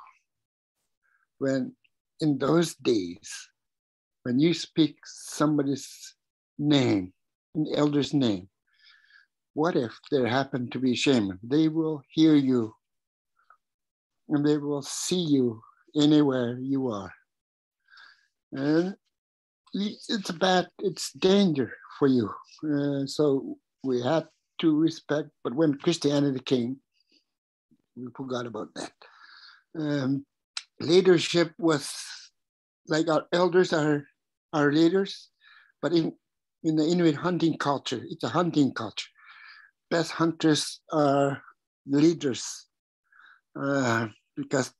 When in those days, when you speak somebody's name, an elder's name, what if there happened to be shaman? They will hear you and they will see you anywhere you are. And it's bad, it's danger for you. Uh, so we had to respect, but when Christianity came, we forgot about that. Um, leadership was like our elders are our leaders, but in, in the Inuit hunting culture, it's a hunting culture best hunters are leaders uh, because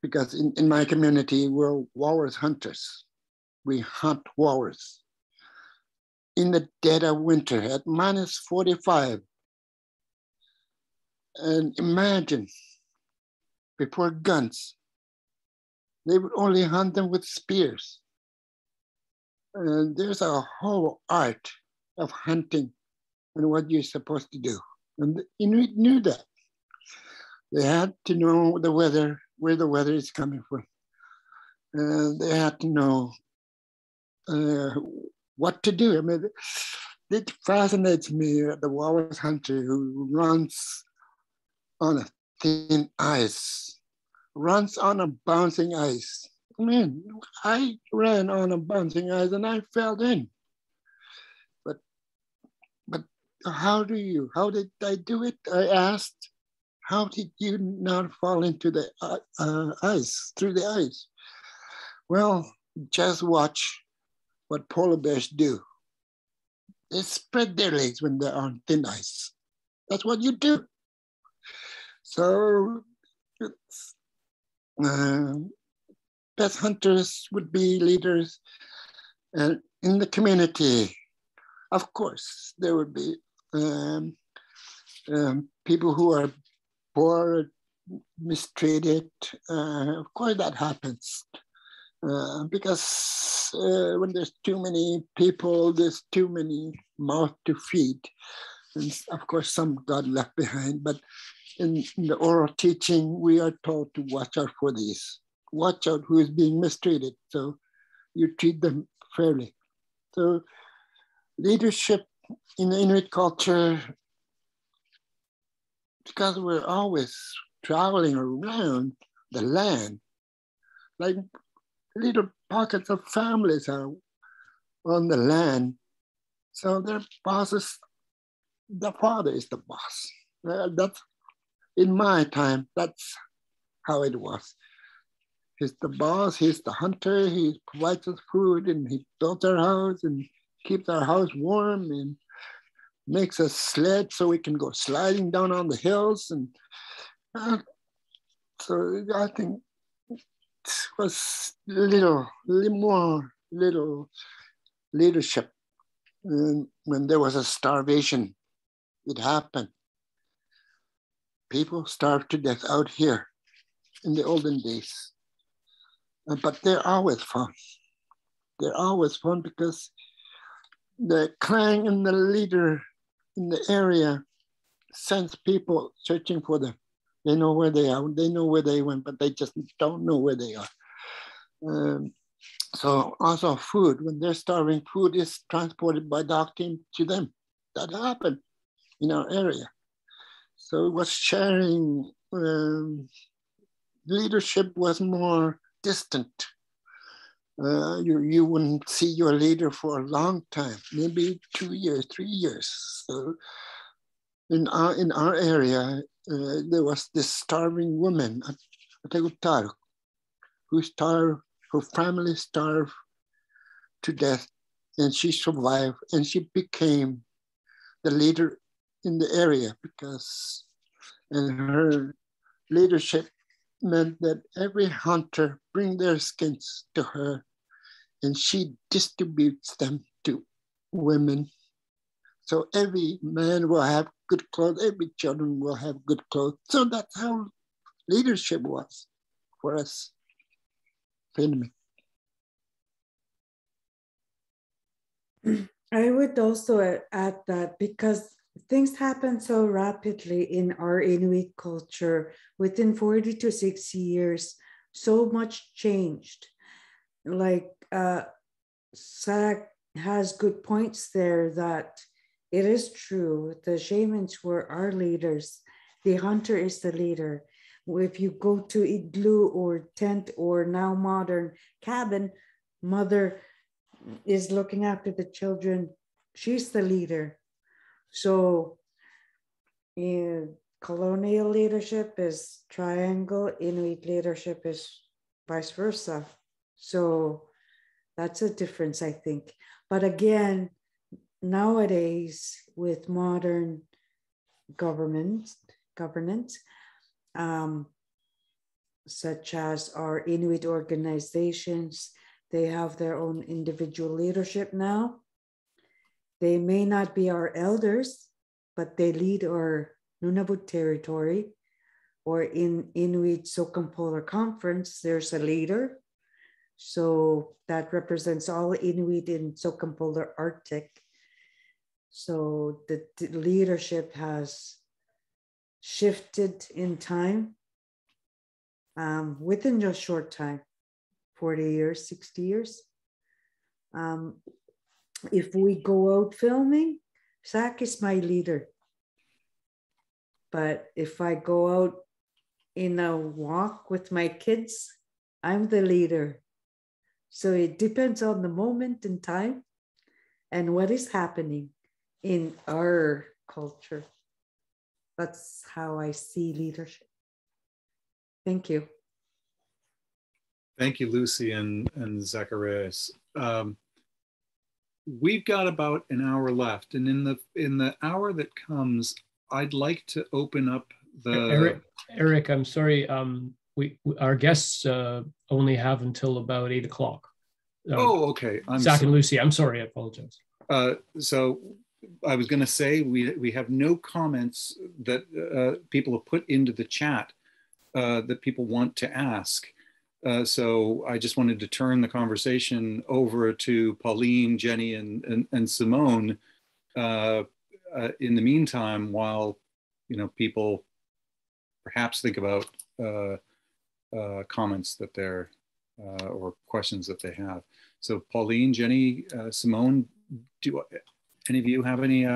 because in, in my community we're walrus hunters we hunt walrus in the dead of winter at minus 45 and imagine before guns they would only hunt them with spears and there's a whole art of hunting and what you're supposed to do. And the Inuit knew that. They had to know the weather, where the weather is coming from. And they had to know uh, what to do. I mean, it fascinates me the walrus hunter who runs on a thin ice, runs on a bouncing ice. I mean, I ran on a bouncing ice and I fell in. But, but how do you, how did I do it? I asked, how did you not fall into the uh, uh, ice, through the ice? Well, just watch what polar bears do. They spread their legs when they're on thin ice. That's what you do. So, uh, best hunters would be leaders. And in the community, of course, there would be um, um, people who are poor, mistreated. Uh, of course, that happens uh, because uh, when there's too many people, there's too many mouth to feed. And of course, some got left behind. But in, in the oral teaching, we are told to watch out for these. Watch out who is being mistreated. So you treat them fairly. So leadership in the Inuit culture, because we're always traveling around the land, like little pockets of families are on the land. So their bosses, the father is the boss. That's in my time, that's how it was. He's the boss, he's the hunter, he provides us food and he builds our house and keeps our house warm and makes a sled so we can go sliding down on the hills. And uh, so I think was little, little more little leadership. And when there was a starvation, it happened. People starved to death out here in the olden days. Uh, but they're always fun. They're always fun because the clan and the leader in the area sends people searching for them. They know where they are. They know where they went, but they just don't know where they are. Um, so also food, when they're starving, food is transported by dog team to them. That happened in our area. So it was sharing, um, leadership was more distant. Uh, you, you wouldn't see your leader for a long time, maybe two years, three years. So in our, in our area, uh, there was this starving woman, who starved, her family starved to death, and she survived, and she became the leader in the area because, and her leadership meant that every hunter bring their skins to her and she distributes them to women. So every man will have good clothes, every children will have good clothes. So that's how leadership was for us. I would also add that because things happen so rapidly in our Inuit culture. Within 40 to 60 years, so much changed. Like uh, has good points there that it is true. The shamans were our leaders. The hunter is the leader. If you go to igloo or tent or now modern cabin, mother is looking after the children. She's the leader so in colonial leadership is triangle, Inuit leadership is vice versa. So that's a difference, I think. But again, nowadays with modern government governance, um, such as our Inuit organizations, they have their own individual leadership now. They may not be our elders, but they lead our Nunavut territory. Or in Inuit Circumpolar Conference, there's a leader. So that represents all Inuit in Circumpolar Arctic. So the, leadership has shifted in time um, within just short time 40 years 60 years um, if we go out filming, Zach is my leader. But if I go out in a walk with my kids, I'm the leader. So it depends on the moment in time and what is happening in our culture. That's how I see leadership. Thank you. Thank you, Lucy and, and Zacharias. Um, we've got about an hour left, and in the in the hour that comes, I'd like to open up the Eric. Eric, I'm sorry. Um, we our guests uh, only have until about eight o'clock. Um, oh, okay. I'm Zach so, and Lucy. I'm sorry. I apologize. Uh, so I was going to say we we have no comments that uh, people have put into the chat uh, that people want to ask. Uh, so I just wanted to turn the conversation over to Pauline, Jenny, and, and, and Simone uh, uh, in the meantime, while you know people perhaps think about uh, comments that they're or questions that they have. So Pauline, Jenny, Simone, do any of you have any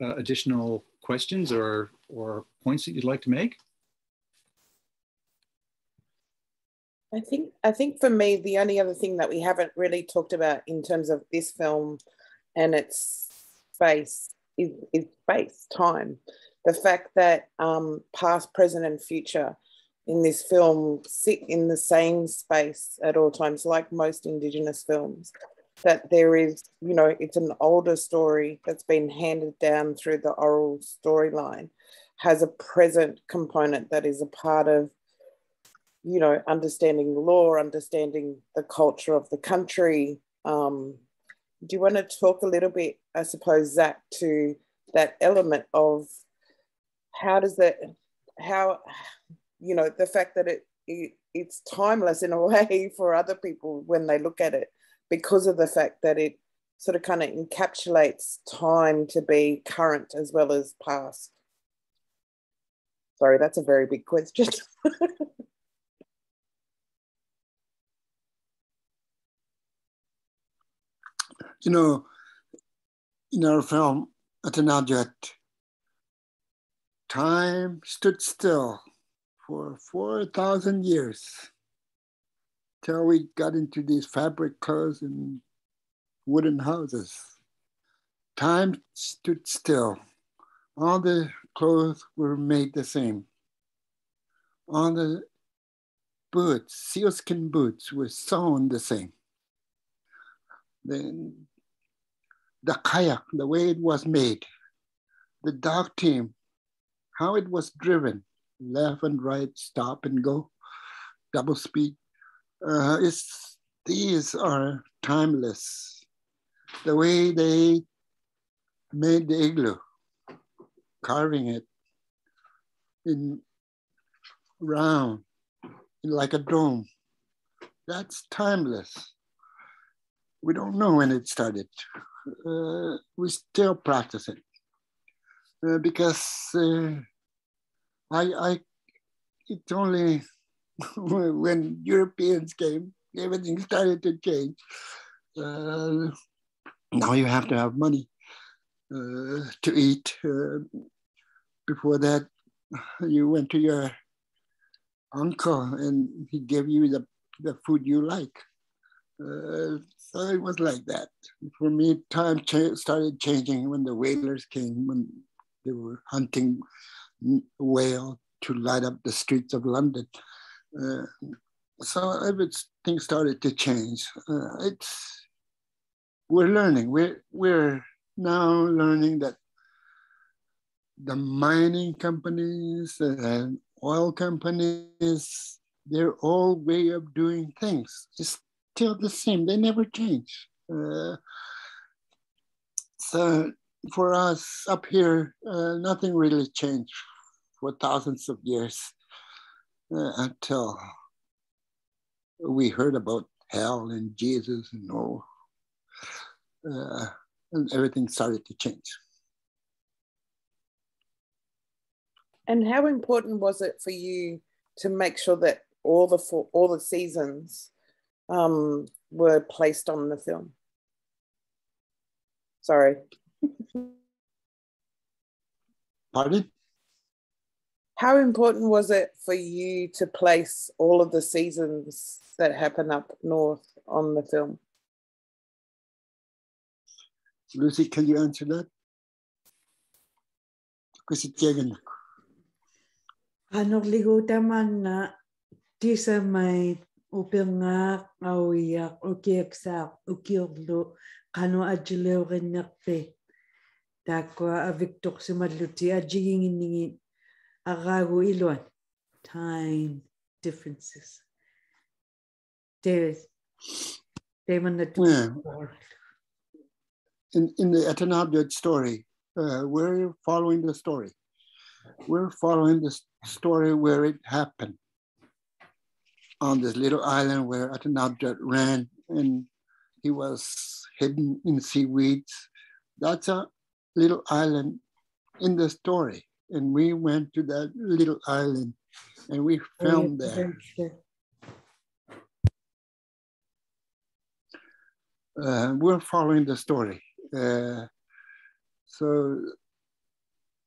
additional questions or, or points that you'd like to make? I think I think for me the only other thing that we haven't really talked about in terms of this film and its space is, is space time. The fact that um, past, present, and future in this film sit in the same space at all times, like most Indigenous films. That there is, you know, it's an older story that's been handed down through the oral storyline, has a present component that is a part of, you know, understanding law, understanding the culture of the country. Um, do you want to talk a little bit, I suppose, Zach, to that element of how does that, how, you know, the fact that it, it it's timeless in a way for other people when they look at it because of the fact that it sort of kind of encapsulates time to be current as well as past. Sorry, that's a very big question. you know, in our film, Atanarjuat, time stood still for 4,000 years till we got into these fabric clothes and wooden houses. Time stood still. All the clothes were made the same. All the boots, sealskin boots, were sewn the same. Then the kayak, the way it was made, the dog team, how it was driven, left and right, stop and go, double speed. Uh, it's, these are timeless. The way they made the igloo, carving it in round, like a dome, that's timeless. We don't know when it started. Uh, we still practice it uh, because uh, I, I, it's only when Europeans came, everything started to change. Uh, now you have to have money uh, to eat. Uh, before that, you went to your uncle and he gave you the, the food you like. Uh, so it was like that. For me, time started changing when the whalers came, when they were hunting whale to light up the streets of London. Uh, so everything started to change. Uh, it's we're learning. We're we're now learning that the mining companies and oil companies, they're all way of doing things. It's still the same. They never change. Uh, so for us up here, uh, nothing really changed for thousands of years until we heard about hell and Jesus and all, uh, and everything started to change. And how important was it for you to make sure that all the four, all the seasons um, were placed on the film? Sorry. Pardon? How important was it for you to place all of the seasons that happen up north on the film? Lucy, can you answer that? Kasi tiyagan ako. Ano ligo taman na di sa may upil nga awiyak o kiyaksak o kiyoklo kano adjilew rin nakpe. Takwa a victok si madluti adjiging iningin agago ilon. Time differences. There's they yeah. In, in the Atanarjuat story, uh, we're following the story. We're following the story where it happened on this little island where Atanarjuat ran and he was hidden in seaweeds. That's a little island in the story. And we went to that little island and we filmed there. Uh, we're following the story. Uh, so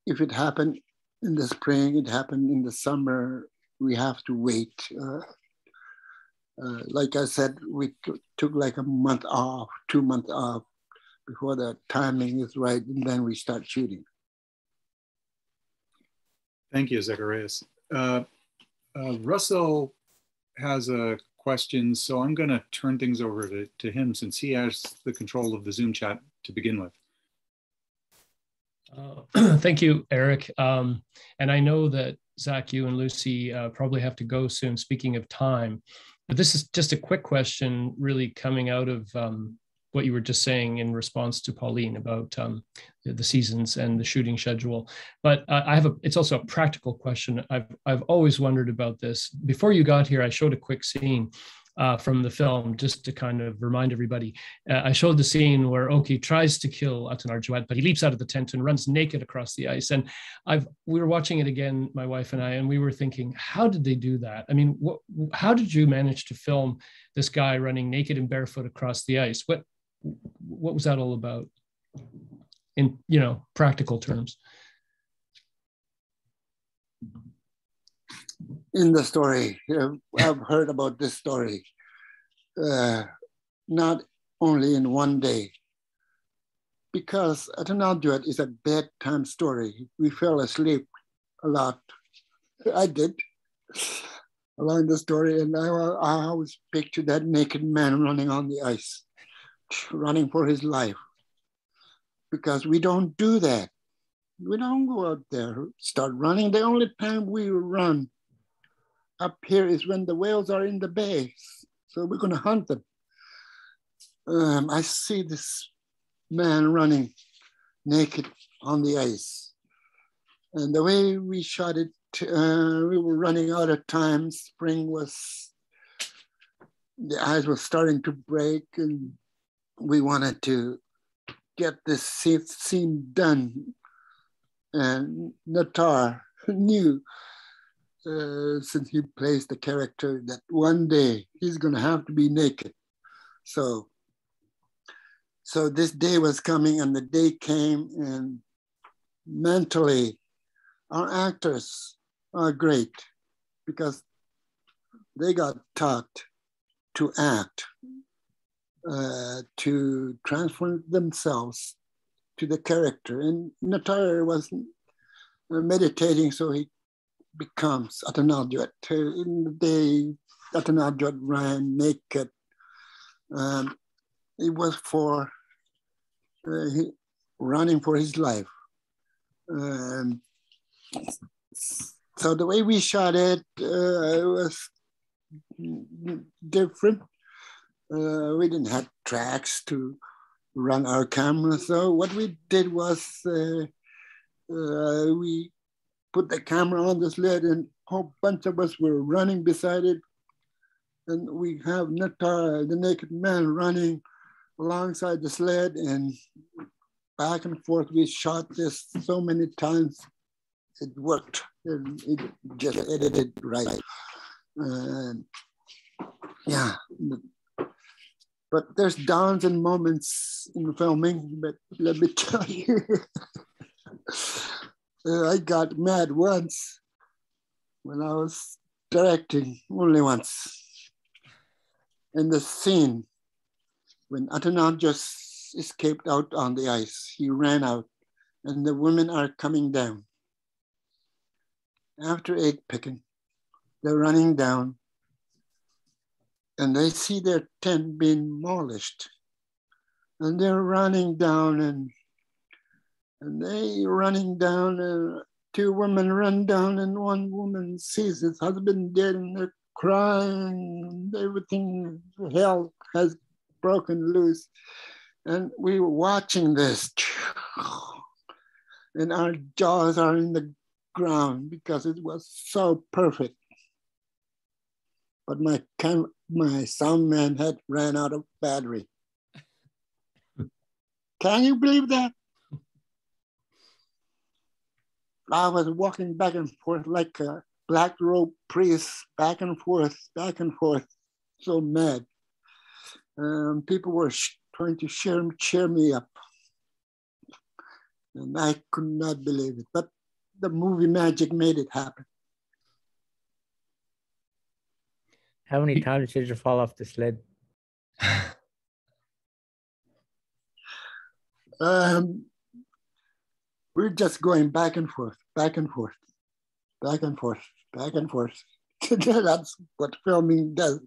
if it happened in the spring, it happened in the summer, we have to wait. Uh, uh, like I said, we took like a month off, two months off before the timing is right, and then we start shooting. Thank you, Zacharias. Uh, uh, Russell has a question, so I'm going to turn things over to, to him since he has the control of the Zoom chat to begin with. Uh, thank you, Eric. Um, and I know that Zach, you and Lucy uh, probably have to go soon. Speaking of time, but this is just a quick question, really coming out of um, what you were just saying in response to Pauline about um, the, the, seasons and the shooting schedule. But uh, I have a, it's also a practical question. I've, I've always wondered about this. Before you got here, I showed a quick scene uh, from the film, just to kind of remind everybody. Uh, I showed the scene where Oki tries to kill Atanar but he leaps out of the tent and runs naked across the ice. And I've we were watching it again, my wife and I, and we were thinking, how did they do that? I mean, how did you manage to film this guy running naked and barefoot across the ice? What what was that all about? In you know practical terms. in the story. I've heard about this story, uh, not only in one day, because Atanarjuat is a bedtime story. We fell asleep a lot. I did along the story, and I, I always picture that naked man running on the ice, running for his life. Because we don't do that. We don't go out there, start running. The only time we run up here is when the whales are in the bay. So we're going to hunt them. Um, I see this man running naked on the ice. And the way we shot it, uh, we were running out of time. Spring was, the ice was starting to break, and we wanted to get this scene done. And Natar knew uh, since he plays the character that one day he's going to have to be naked. So, so this day was coming, and the day came, and mentally, our actors are great because they got taught to act, uh, to transform themselves to the character. And Natar was meditating, so he becomes Atanarjuat. In the day Atanarjuat ran naked, um, it was for uh, he, running for his life. Um, so the way we shot it uh, was different. Uh, we didn't have tracks to run our camera. So what we did was uh, uh we put the camera on the sled and a whole bunch of us were running beside it. And we have Natar, the naked man, running alongside the sled and back and forth. We shot this so many times. It worked. It, it just edited right. And yeah. But there's downs and moments in filming, but let me tell you. Uh, I got mad once when I was directing, only once. In the scene, when Atanar just escaped out on the ice, he ran out and the women are coming down. After egg picking, they're running down and they see their tent being demolished. And they're running down and and they running down, and two women run down, and one woman sees his husband dead, and they're crying. and Everything, hell has broken loose. And we were watching this, and our jaws are in the ground because it was so perfect. But my cam- my sound man had ran out of battery. Can you believe that? I was walking back and forth like a black robe priest, back and forth, back and forth, so mad. Um, people were trying to cheer, cheer me up. And I could not believe it, but the movie magic made it happen. How many times did you fall off the sled? um, we're just going back and forth, back and forth, back and forth, back and forth. That's what filming does.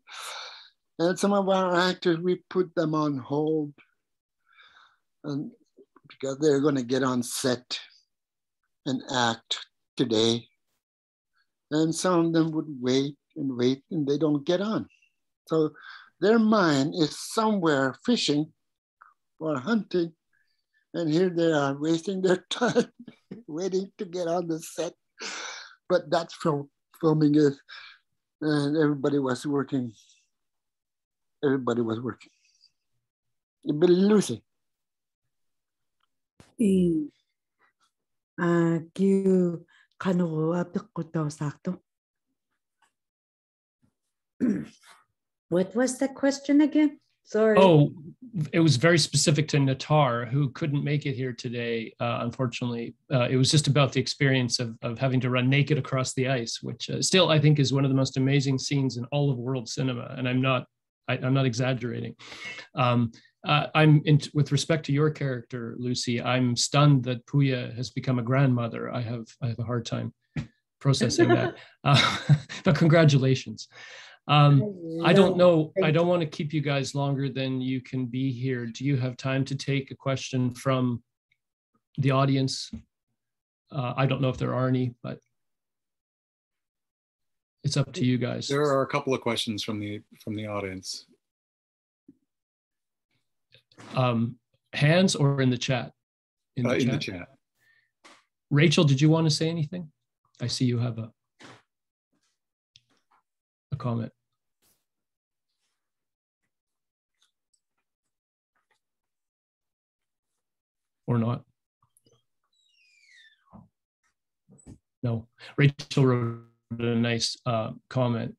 And some of our actors, we put them on hold and because they're going to get on set and act today. And some of them would wait and wait and they don't get on. So their mind is somewhere fishing or hunting. And here they are wasting their time waiting to get on the set. But that's film, filming is, and everybody was working. Everybody was working. But Lucy. И а гиу кануу апеккутоо саарту. What was that question again? Sorry. Oh, it was very specific to Natar, who couldn't make it here today, uh, unfortunately. Uh, it was just about the experience of, of having to run naked across the ice, which uh, still I think is one of the most amazing scenes in all of world cinema. And I'm not, I, am not exaggerating. Um, uh, I'm in, with respect to your character, Lucy. I'm stunned that Puja has become a grandmother. I have I have a hard time processing that. Uh, but congratulations. Um, I don't know. I don't want to keep you guys longer than you can be here. Do you have time to take a question from the audience? Uh, I don't know if there are any, but it's up to you guys. There are a couple of questions from the from the audience. Um, hands or in the chat? In, the, uh, in chat? the chat. Rachel, did you want to say anything? I see you have a a comment. Or not? No. Rachel wrote a nice uh, comment.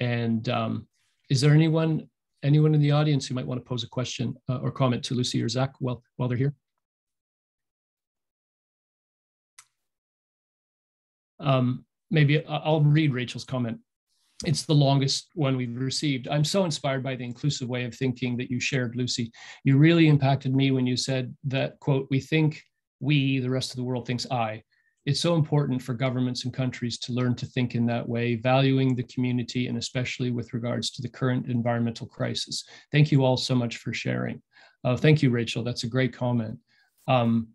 And um, is there anyone anyone in the audience who might want to pose a question uh, or comment to Lucy or Zach while, while they're here? Um, maybe I'll read Rachel's comment. It's the longest one we've received. I'm so inspired by the inclusive way of thinking that you shared, Lucy. You really impacted me when you said that, quote, we think we, the rest of the world thinks I it's so important for governments and countries to learn to think in that way, valuing the community and especially with regards to the current environmental crisis. Thank you all so much for sharing. Uh, thank you, Rachel. That's a great comment. Um,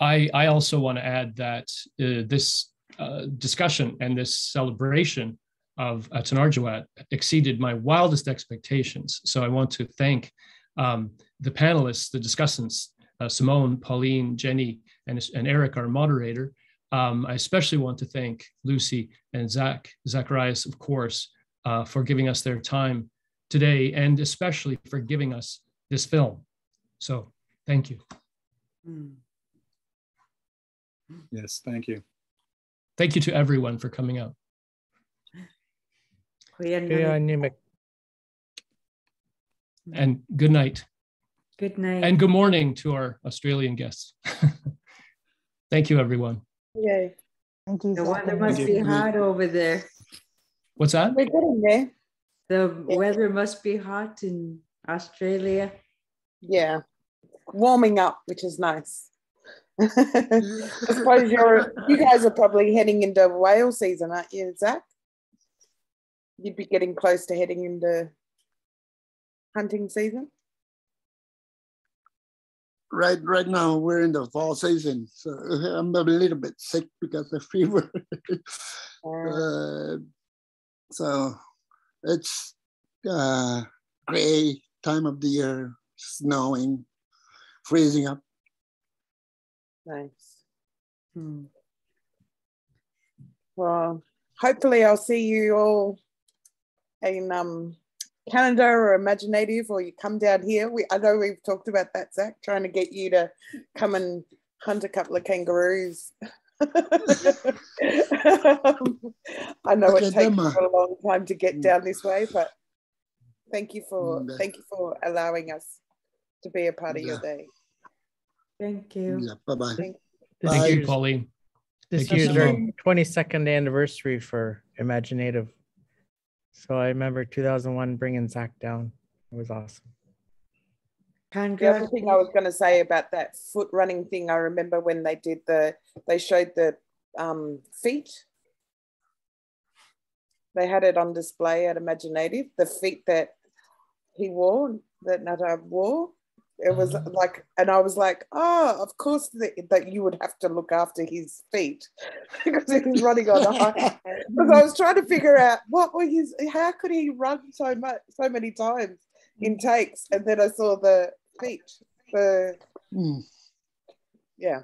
I, I, also want to add that uh, this uh, discussion and this celebration of uh, Atanarjuat exceeded my wildest expectations. So I want to thank um, the panelists, the discussants, uh, Simone, Pauline, Jenny, and, and Eric, our moderator, um, I especially want to thank Lucy and Zach, Zacharias, of course, uh, for giving us their time today and especially for giving us this film. So thank you. Yes, thank you. Thank you to everyone for coming out. Hmm. And good night. Good night. And good morning to our Australian guests. Thank you, everyone. Yay. Thank you. The weather must be hot over there. What's that? We're getting there. The weather must be hot in Australia. Yeah, warming up, which is nice. I suppose you're you guys are probably heading into whale season, aren't you, Zach? You'd be getting close to heading into hunting season right right now we're in the fall season, so I'm a little bit sick because of fever. uh, so it's uh, gray time of the year, snowing, freezing up. Nice. Hmm. Well, hopefully I'll see you all in um Canada or imagineNATIVE, or you come down here. We I know we've talked about that, Zach, trying to get you to come and hunt a couple of kangaroos. I know okay, it takes a long time to get down this way, but thank you for mm, thank you for allowing us to be a part of yeah. your day. Thank you. Yeah, bye-bye. Thank, Thank you, Pauline. This year's our 22nd anniversary for imagineNATIVE. So I remember 2001 bringing Zach down. It was awesome. The other thing I was going to say about that foot running thing, I remember when they did the, they showed the um, feet they had it on display at imagineNATIVE, the feet that he wore, that Natar wore. It was Mhm. like, and I was like, oh, of course that, that you would have to look after his feet because he was running on high. Because I was trying to figure out what were his, how could he run so much, so many times in takes, and then I saw the feet, the Mm. yeah,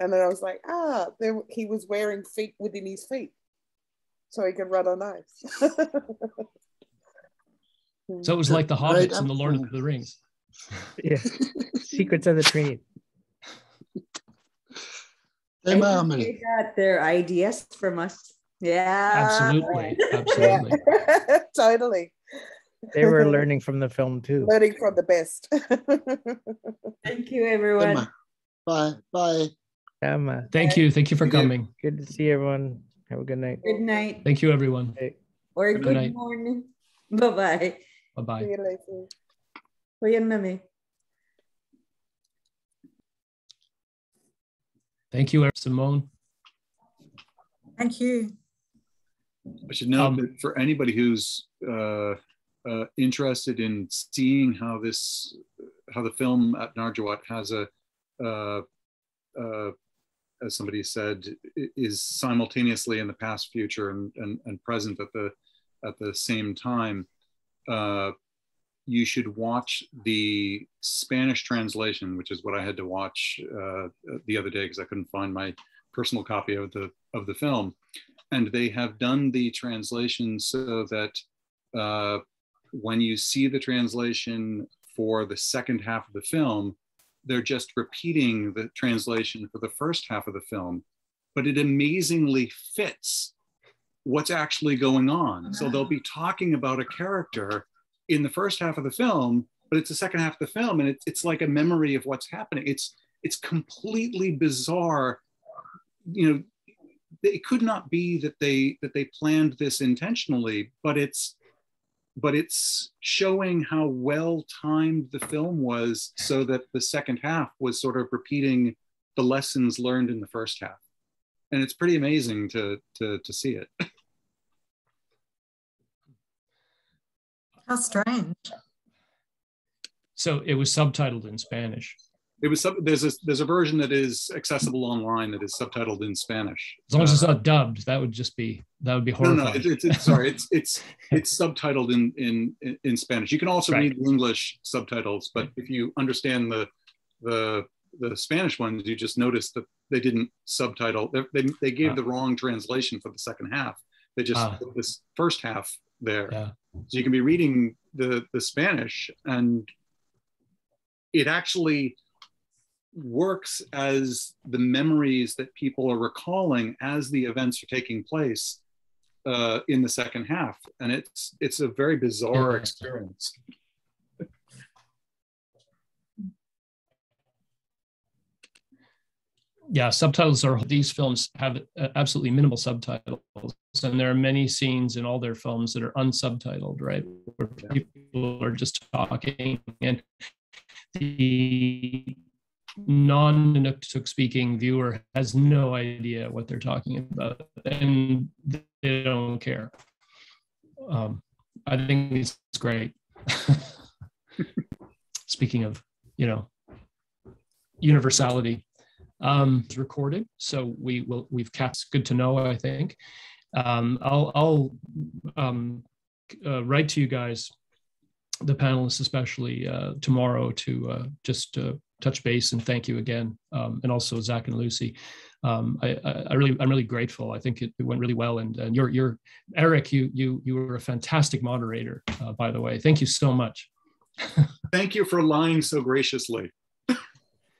and then I was like, ah, there he was wearing feet within his feet, so he could run on ice. So it was like the Right, Hobbits and the Lord of the Rings. Yeah. Secrets of the Tree. Hey, Mom. They got their ideas from us. Yeah. Absolutely, yeah, absolutely. totally. They were learning from the film too. Learning from the best. Thank you, everyone. Ma. Bye. Bye. Emma, Thank you, thank you for Thank coming. good to see everyone. Have a good night. Good night Thank you, everyone. or Good good, night. morning. Bye-bye. Bye bye. You later. Thank you, Simone. Thank you. I should note Um, that for anybody who's uh, uh, interested in seeing how this, how the film Atanarjuat has a, uh, uh, as somebody said, is simultaneously in the past, future, and, and, and present at the at the same time. You should watch the Spanish translation, which is what I had to watch uh, the other day because I couldn't find my personal copy of the of the film and they have done the translation so that uh, when you see the translation for the second half of the film, they're just repeating the translation for the first half of the film, but it amazingly fits what's actually going on. So they'll be talking about a character in the first half of the film, but it's the second half of the film, and it's it's like a memory of what's happening. It's it's completely bizarre. You know, it could not be that they that they planned this intentionally but it's but it's showing how well timed the film was so that the second half was sort of repeating the lessons learned in the first half and it's pretty amazing to to to see it How strange. So it was subtitled in Spanish. it was sub, there's a there's a version that is accessible online that is subtitled in spanish As long as it's Uh, not dubbed, that would just be that would be no, horrifying. no, it's, it's, it's sorry, it's it's it's subtitled in in in Spanish. You can also Right. read the English subtitles, but if you understand the the the Spanish ones, you just notice that they didn't subtitle. They they, they gave Ah. the wrong translation for the second half. They just put this first half there, Yeah. So you can be reading the the Spanish, and it actually works as the memories that people are recalling as the events are taking place uh, in the second half, and it's it's a very bizarre experience. Yeah subtitles are these films have uh, absolutely minimal subtitles and there are many scenes in all their films that are unsubtitled right? Where people are just talking and the non-Nunavut speaking viewer has no idea what they're talking about and they don't care. Um, i think it's great. Speaking of you know universality um, it's recorded, so we will we've cast. Good to know, I think. Um, I'll I'll um, uh, write to you guys, the panelists especially uh, tomorrow to uh, just uh, touch base and thank you again, um, and also Zach and Lucy. Um, I, I, I really I'm really grateful. I think it, it went really well, and, and you're you're Eric. You you you were a fantastic moderator, uh, by the way. Thank you so much. Thank you for lying so graciously.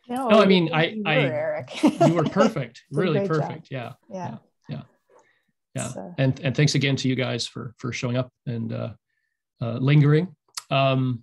No, No, I mean, I- you were, I- Eric. You were perfect, really perfect. Yeah. yeah. yeah. yeah So- and and thanks again to you guys for for showing up and uh, uh lingering um